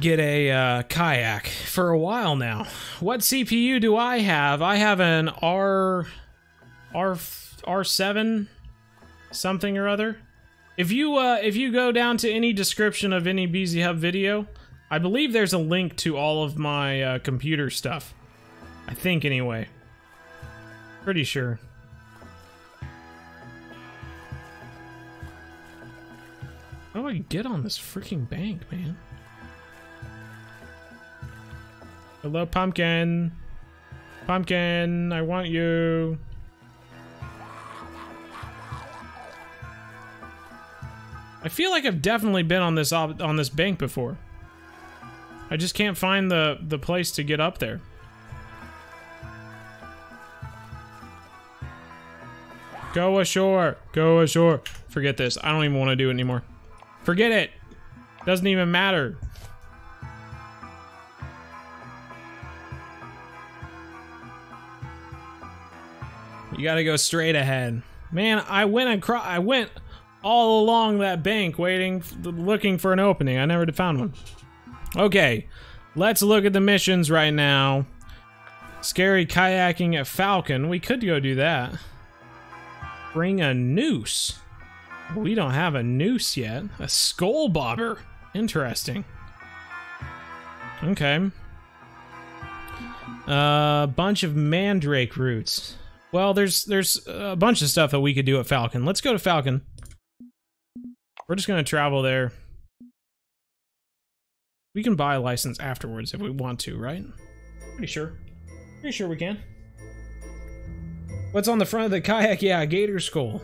get a uh, kayak for a while now. What CPU do I have? I have an R R R7 something or other. If you uh, if you go down to any description of any BZ Hub video, I believe there's a link to all of my uh, computer stuff. I think anyway. Pretty sure. How do I get on this freaking bank, man? Hello, pumpkin. Pumpkin, I want you. I feel like I've definitely been on this on this bank before. I just can't find the the place to get up there. Go ashore. Go ashore. Forget this. I don't even want to do it anymore. Forget it. Doesn't even matter. You gotta go straight ahead. Man, I went across. I went all along that bank, waiting, looking for an opening. I never found one. Okay, let's look at the missions right now. Scary kayaking at Falcon. We could go do that. Bring a noose. We don't have a noose yet. A skull bobber. Interesting. Okay. A uh, bunch of mandrake roots. Well, there's there's a bunch of stuff that we could do at Falcon. Let's go to Falcon. We're just gonna travel there. We can buy a license afterwards if we want to, right? Pretty sure. Pretty sure we can. What's on the front of the kayak? Yeah, gator skull.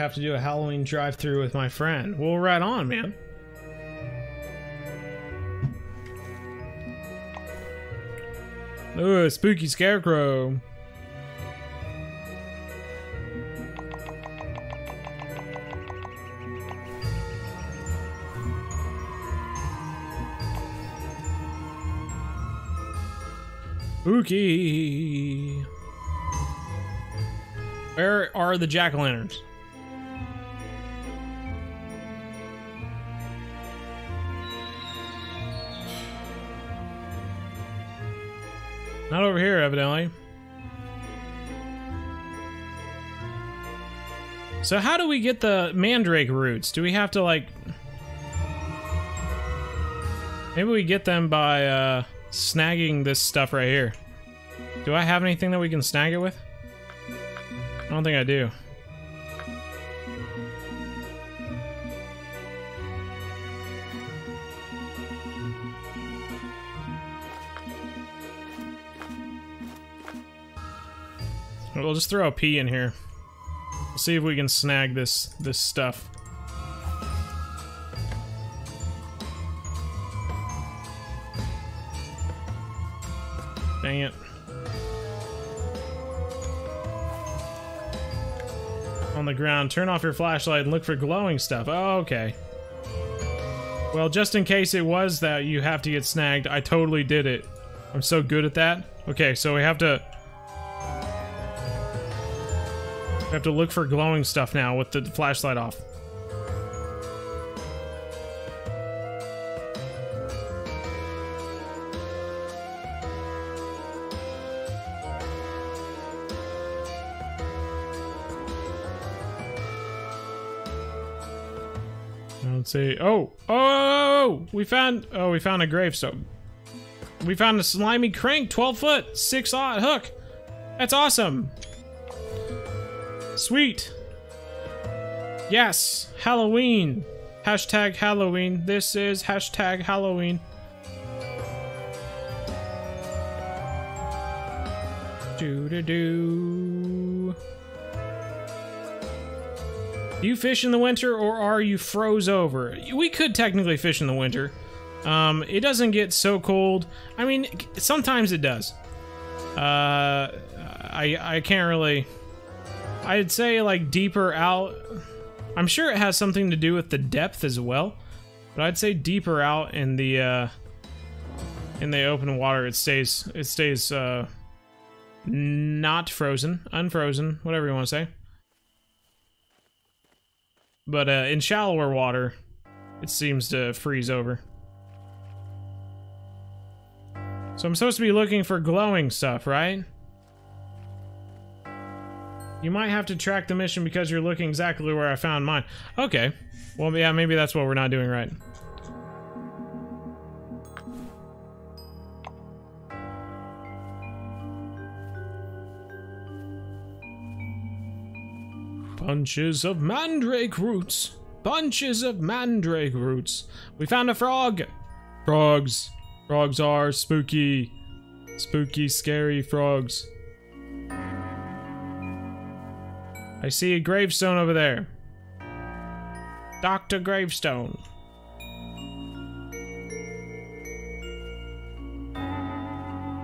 Have to do a Halloween drive-through with my friend. Well, right on, man. Ooh, spooky scarecrow. Spooky. Where are the jack-o'-lanterns? Not over here, evidently. So how do we get the mandrake roots? Do we have to, like... Maybe we get them by, uh, snagging this stuff right here. Do I have anything that we can snag it with? I don't think I do. We'll just throw a P in here. We'll see if we can snag this this stuff. Dang it. On the ground, turn off your flashlight and look for glowing stuff. Oh, okay. Well, just in case it was that you have to get snagged, I totally did it. I'm so good at that. Okay, so we have to... We have to look for glowing stuff now with the flashlight off. Let's see. Oh oh, oh, oh, oh, we found. Oh, we found a gravestone. We found a slimy crank, 12 foot, six aught hook. That's awesome. Sweet. Yes, Halloween. Hashtag Halloween. This is hashtag Halloween. Do do do. Do you fish in the winter or are you froze over? We could technically fish in the winter. Um, it doesn't get so cold. I mean, sometimes it does. Uh, I I can't really. I'd say like deeper out. I'm sure it has something to do with the depth as well, but I'd say deeper out in the uh, in the open water, it stays it stays uh, not frozen, unfrozen, whatever you want to say. But uh, in shallower water, it seems to freeze over. So I'm supposed to be looking for glowing stuff, right? You might have to track the mission because you're looking exactly where I found mine. Okay. Well, yeah, maybe that's what we're not doing right. Bunches of mandrake roots. Bunches of mandrake roots. We found a frog. Frogs. Frogs are spooky. Spooky, scary frogs. I see a gravestone over there. Dr. Gravestone.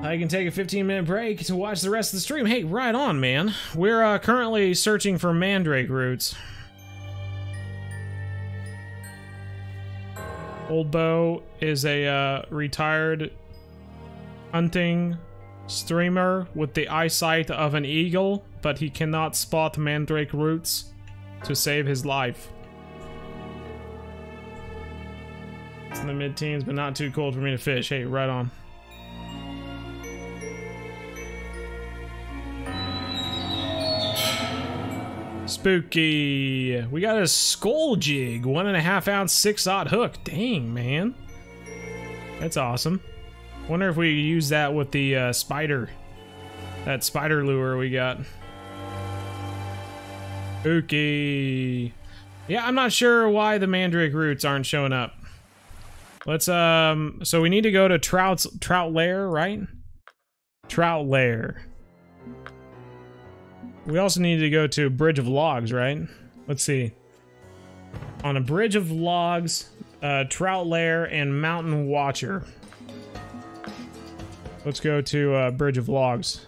I can take a 15 minute break to watch the rest of the stream. Hey, right on, man. We're uh, currently searching for mandrake roots. Old Bo is a uh, retired hunting streamer with the eyesight of an eagle, but he cannot spot the mandrake roots to save his life. It's in the mid-teens, but not too cold for me to fish. Hey, right on. Spooky. We got a skull jig, one and a half ounce, six aught hook. Dang, man. That's awesome. Wonder if we use that with the uh, spider. That spider lure we got. Spooky. Yeah, I'm not sure why the mandrake roots aren't showing up. Let's, um, so we need to go to Trout's, Trout Lair, right? Trout Lair. We also need to go to Bridge of Logs, right? Let's see. On a Bridge of Logs, uh, Trout Lair, and Mountain Watcher. Let's go to uh, Bridge of Logs.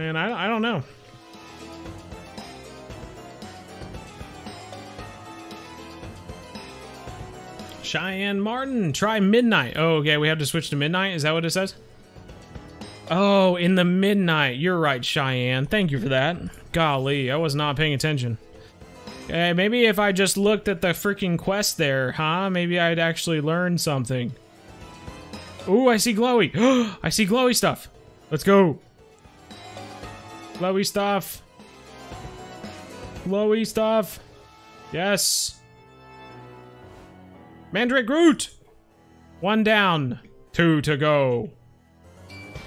Man, I, I don't know. Cheyenne Martin, try midnight. Oh, okay, we have to switch to midnight. Is that what it says? Oh, in the midnight. You're right, Cheyenne. Thank you for that. Golly, I was not paying attention. Maybe if I just looked at the freaking quest there, huh? Maybe I'd actually learn something. Ooh, I see glowy. I see glowy stuff. Let's go. Glowy stuff. Glowy stuff. Yes. Mandrake Root. One down. Two to go.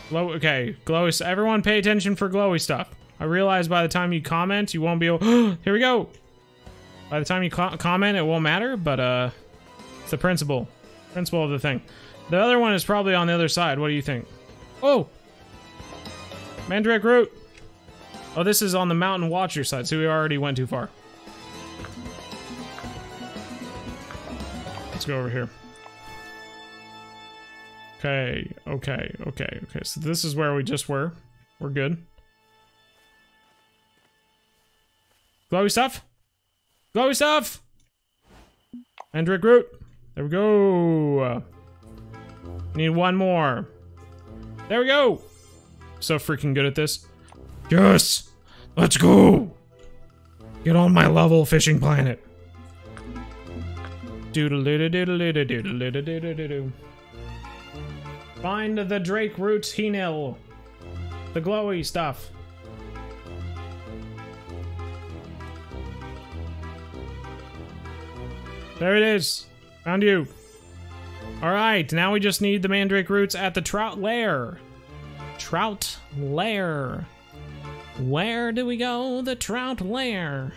Glow. Okay, glowy. Everyone, pay attention for glowy stuff. I realize by the time you comment, you won't be able. Here we go. By the time you co comment, it won't matter, but uh, it's the principle, principle of the thing. The other one is probably on the other side. What do you think? Oh, Mandrake Root. Oh, this is on the Mountain Watcher side, so we already went too far. Let's go over here. Okay, okay, okay, okay. So this is where we just were. We're good. Glowy stuff? Glowy stuff! Mandrake root. There we go. Need one more. There we go. So freaking good at this. Yes! Let's go! Get on my level, fishing planet. Doodle doodle doodle doodle doodle doodle doodle. Find the Drake Roots Henil. The glowy stuff. There it is. Found you. Alright, now we just need the Mandrake Roots at the Trout Lair. Trout Lair. Where do we go? The Trout Lair.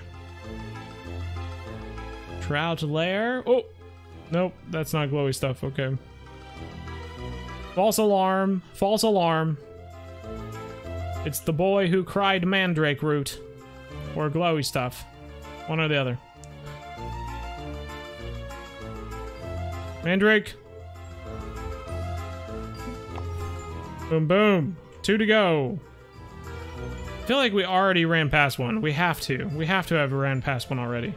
Trout Lair. Oh, nope, that's not glowy stuff. Okay. False alarm. False alarm. It's the boy who cried mandrake root. Or glowy stuff. One or the other. Mandrake. Boom, boom. Two to go. I feel like we already ran past one. We have to. We have to have ran past one already.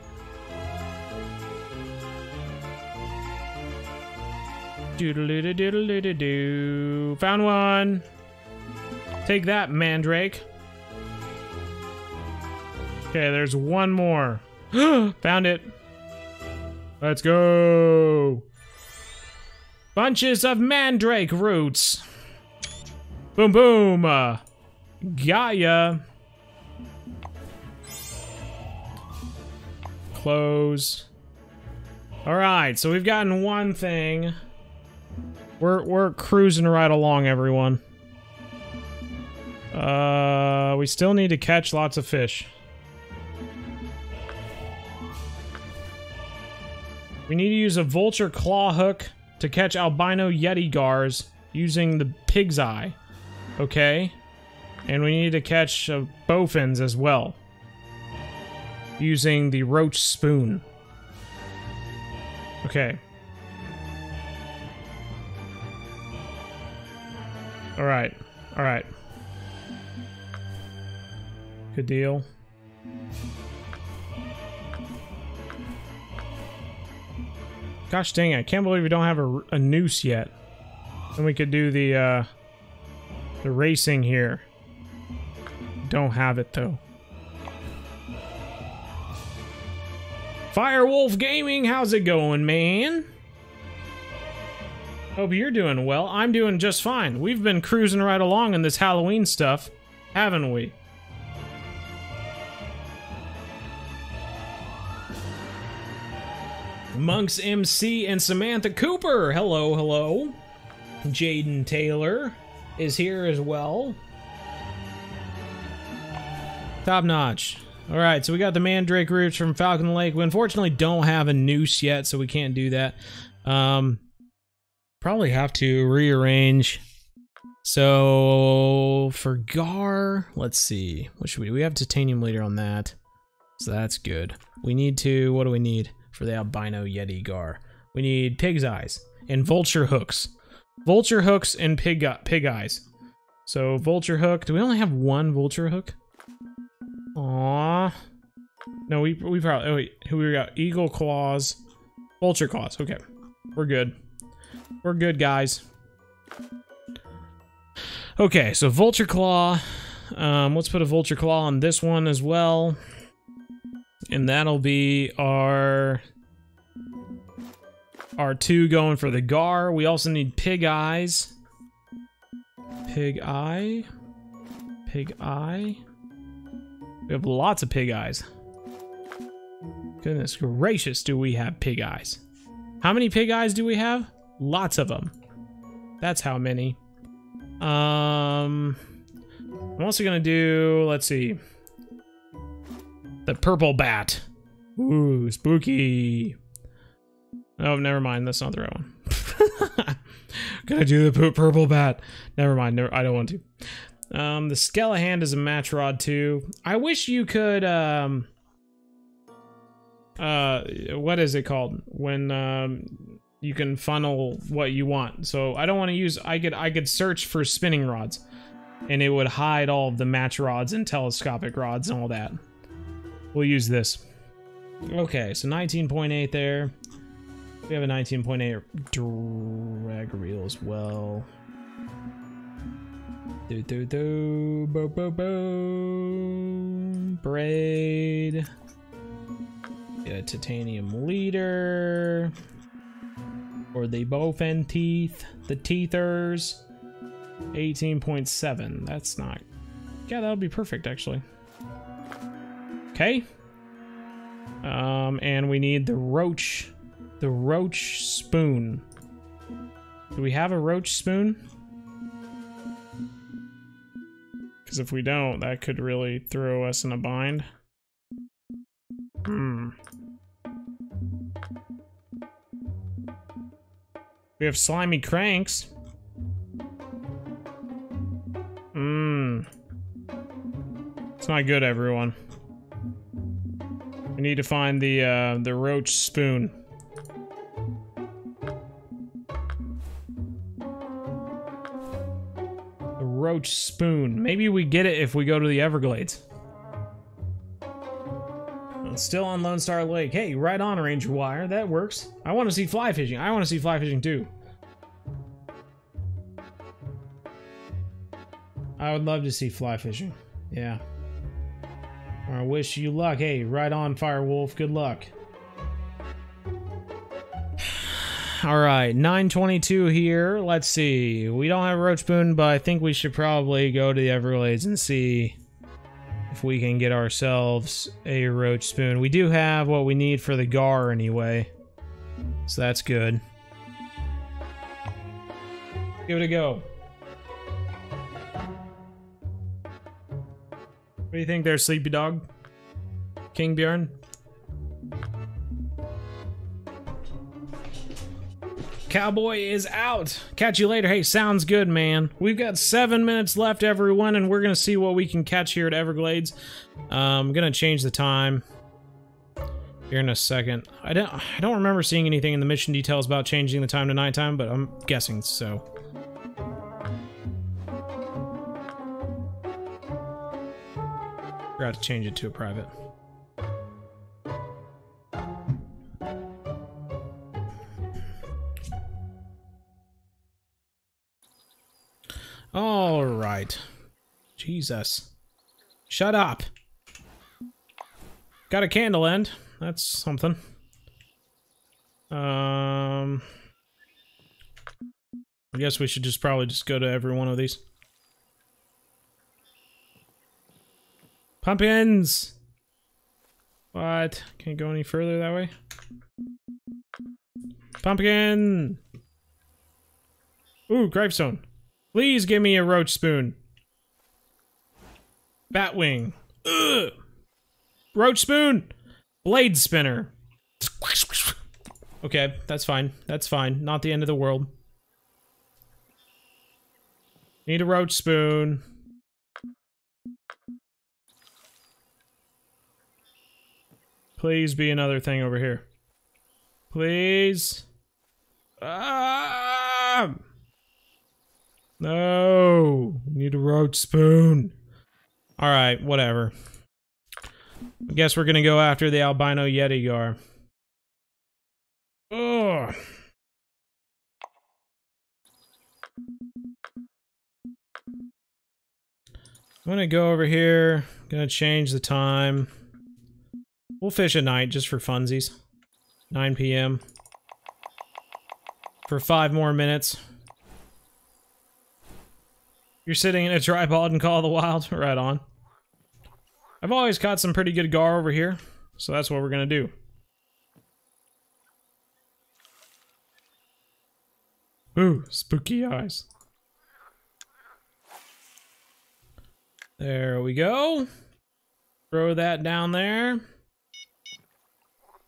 Doodle doodle doo. Found one. Take that, Mandrake. Okay, there's one more. Found it. Let's go. Bunches of Mandrake roots. Boom, boom. Uh, ya. Close. All right, so we've gotten one thing. We're we're cruising right along, everyone. Uh, we still need to catch lots of fish. We need to use a vulture claw hook to catch albino yeti gars using the pig's eye. Okay? And we need to catch uh, bowfins as well. Using the roach spoon. Okay. Alright. Alright. Good deal. Gosh dang it, I can't believe we don't have a, a noose yet. Then we could do the, uh, the racing here. Don't have it though. Firewolf Gaming, how's it going, man? Hope you're doing well. I'm doing just fine. We've been cruising right along in this Halloween stuff, haven't we? Monks MC and Samantha Cooper. Hello, hello. Jaden Taylor is here as well. Top notch. All right, so we got the Mandrake roots from Falcon Lake. We unfortunately don't have a noose yet, so we can't do that. Um, probably have to rearrange. So for Gar, let's see. What should we? do? We have titanium leader on that, so that's good. We need to. What do we need for the albino yeti Gar? We need pig's eyes and vulture hooks. Vulture hooks and pig pig eyes. So vulture hook. Do we only have one vulture hook? Aww. No, we we probably. Oh wait, we got? Eagle claws, vulture claws. Okay, we're good. We're good, guys. Okay, so vulture claw. Um, let's put a vulture claw on this one as well, and that'll be our our two going for the gar. We also need pig eyes. Pig eye. Pig eye. We have lots of pig eyes. Goodness gracious, do we have pig eyes? How many pig eyes do we have? Lots of them. That's how many. Um, I'm also gonna do, let's see, the purple bat. Ooh, spooky. Oh, never mind. That's not the right one. gonna do the purple bat. Never mind. Never, I don't want to. Um, the Skelehand is a match rod too. I wish you could. Um, uh, what is it called when um you can funnel what you want? So I don't want to use. I could I could search for spinning rods, and it would hide all of the match rods and telescopic rods and all that. We'll use this. Okay, so 19.8 there. We have a 19.8 drag reel as well. Do do do bo bo bo braid. Get a titanium leader. Or the bowfin teeth. The teethers. 18.7. That's not. Yeah, that would be perfect actually. Okay. Um, and we need the roach, the roach spoon. Do we have a roach spoon? Because if we don't, that could really throw us in a bind. Hmm. We have slimy cranks. Mmm. It's not good, everyone. We need to find the uh, the roach spoon. Roach spoon. Maybe we get it if we go to the Everglades. Still on Lone Star Lake. Hey, right on, Ranger Wire. That works. I want to see fly fishing. I want to see fly fishing too. I would love to see fly fishing. Yeah. I wish you luck. Hey, right on, Firewolf. Good luck. All right, 922 here. Let's see. We don't have a roach spoon, but I think we should probably go to the Everglades and see if we can get ourselves a roach spoon. We do have what we need for the gar anyway, so that's good. Give it a go. What do you think there, Sleepy Dog? King Bjorn? Cowboy is out. Catch you later. Hey, sounds good, man. We've got seven minutes left, everyone, and we're gonna see what we can catch here at Everglades. Um, I'm gonna change the time here in a second. I don't, I don't remember seeing anything in the mission details about changing the time to nighttime, but I'm guessing so. Forgot to change it to a private. Right. Jesus. Shut up. Got a candle end. That's something. Um I guess we should just probably just go to every one of these. Pumpkins! What? Can't go any further that way? Pumpkin! Ooh, gravestone. Please give me a roach spoon. Batwing. Roach spoon! Blade spinner. Okay, that's fine. That's fine. Not the end of the world. Need a roach spoon. Please be another thing over here. Please. Ah! No. Need a roach spoon. Alright, whatever. I guess we're gonna go after the albino yeti gar. Ugh. I'm gonna go over here. Gonna change the time. We'll fish at night just for funsies. 9 p.m. For five more minutes. You're sitting in a tripod and Call the Wild? Right on. I've always caught some pretty good gar over here, so that's what we're gonna do. Ooh, spooky eyes. There we go. Throw that down there.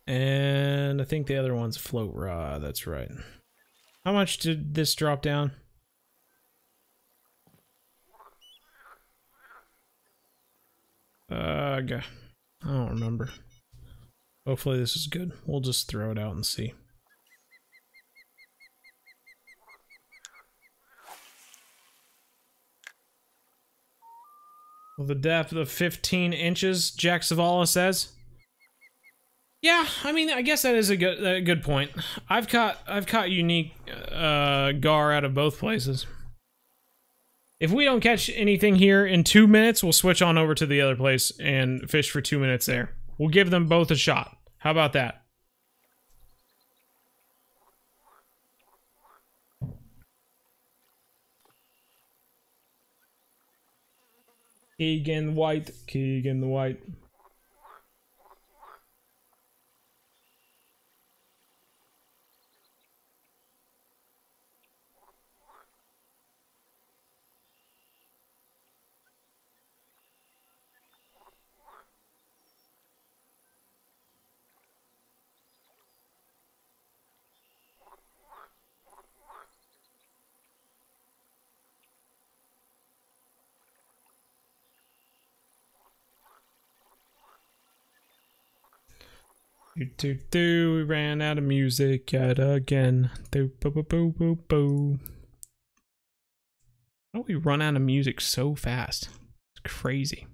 And I think the other one's float rod, that's right. How much did this drop down? G- I don't remember. Hopefully this is good. We'll just throw it out and see. The depth of 15 inches, Jack Savala says. Yeah, I mean, I guess that is a good a good point. I've caught I've caught unique uh, gar out of both places. If we don't catch anything here in two minutes, we'll switch on over to the other place and fish for two minutes there. We'll give them both a shot. How about that? Keegan White, Keegan White. Do do do. We ran out of music yet again. Do. How do we run out of music so fast? It's crazy.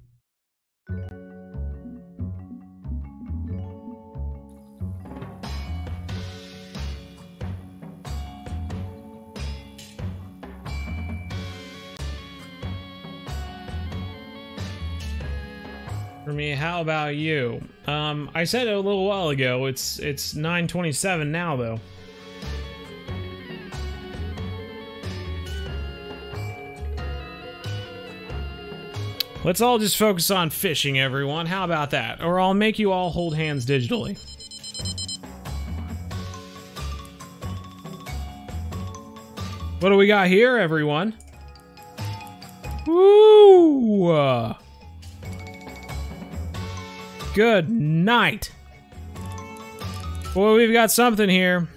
Me, how about you? Um, I said it a little while ago. It's it's 9:27 now, though. Let's all just focus on fishing, everyone. How about that? Or I'll make you all hold hands digitally. What do we got here, everyone? Woo! Good night. Boy, we've got something here.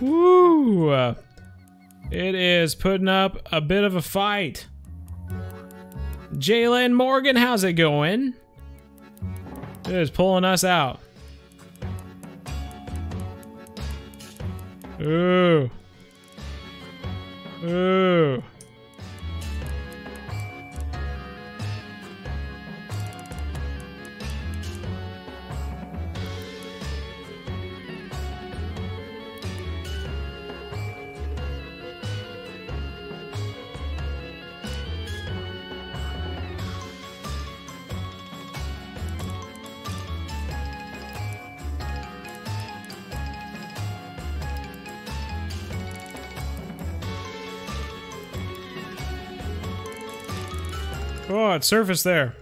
Woo! It is putting up a bit of a fight. Jalen Morgan, how's it going? It is pulling us out. Ooh. Ooh. Surface there.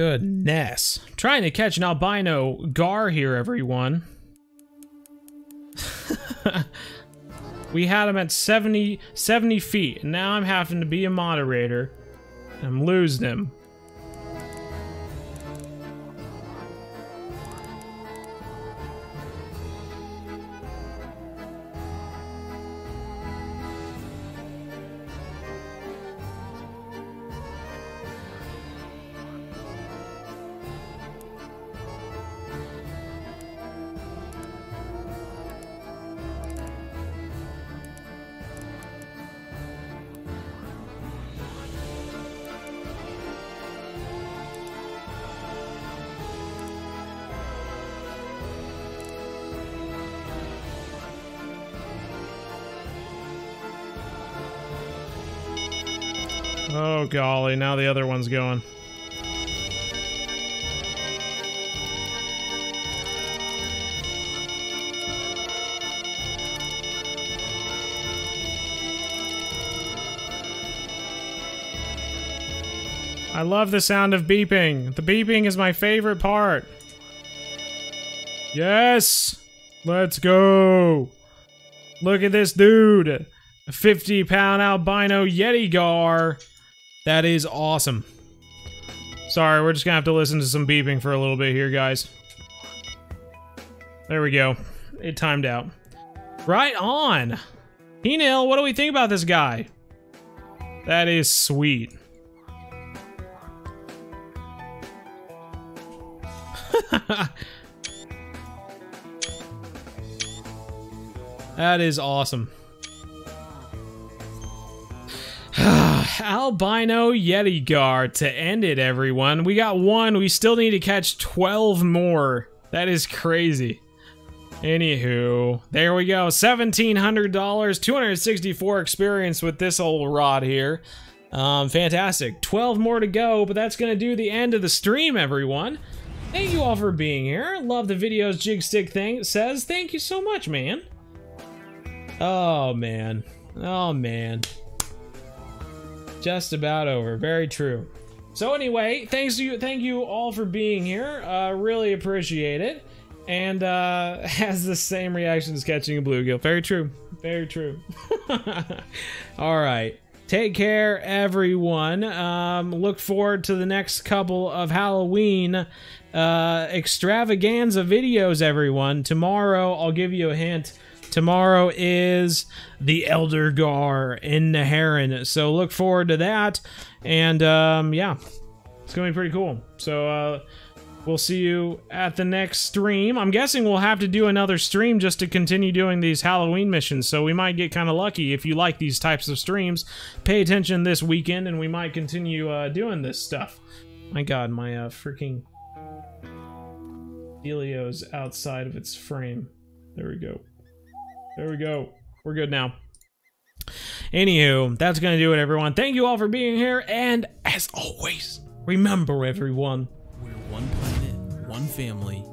Goodness. Trying to catch an albino gar here, everyone. we had him at 70, 70 feet, and now I'm having to be a moderator. I'm losing him. Golly, now the other one's going. I love the sound of beeping. The beeping is my favorite part. Yes! Let's go! Look at this dude! A 50 pound albino Yeti gar. That is awesome. Sorry, we're just gonna have to listen to some beeping for a little bit here, guys. There we go. It timed out. Right on! Penil, what do we think about this guy? That is sweet. that is awesome. Albino Yeti Gar to end it, everyone. We got one. We still need to catch 12 more. That is crazy. Anywho, there we go. $1,700, 264 experience with this old rod here. Um, fantastic. 12 more to go, but that's going to do the end of the stream, everyone. Thank you all for being here. Love the videos Jig Stick thing says. Thank you so much, man. Oh, man. Oh, man. Just about over. Very true. So anyway, thanks to you, thank you all for being here. Uh, really appreciate it. And uh, has the same reaction as catching a bluegill. Very true. Very true. all right. Take care, everyone. Um, look forward to the next couple of Halloween uh, extravaganza videos, everyone. Tomorrow, I'll give you a hint. Tomorrow is the Elder Gar in Neherrin, so look forward to that. And um, yeah, it's gonna be pretty cool. So uh, we'll see you at the next stream. I'm guessing we'll have to do another stream just to continue doing these Halloween missions. So we might get kind of lucky if you like these types of streams. Pay attention this weekend, and we might continue uh, doing this stuff. My God, my uh, freaking Delio's outside of its frame. There we go. There we go. We're good now. Anywho, that's going to do it, everyone. Thank you all for being here. And as always, remember, everyone, We're one planet, one family,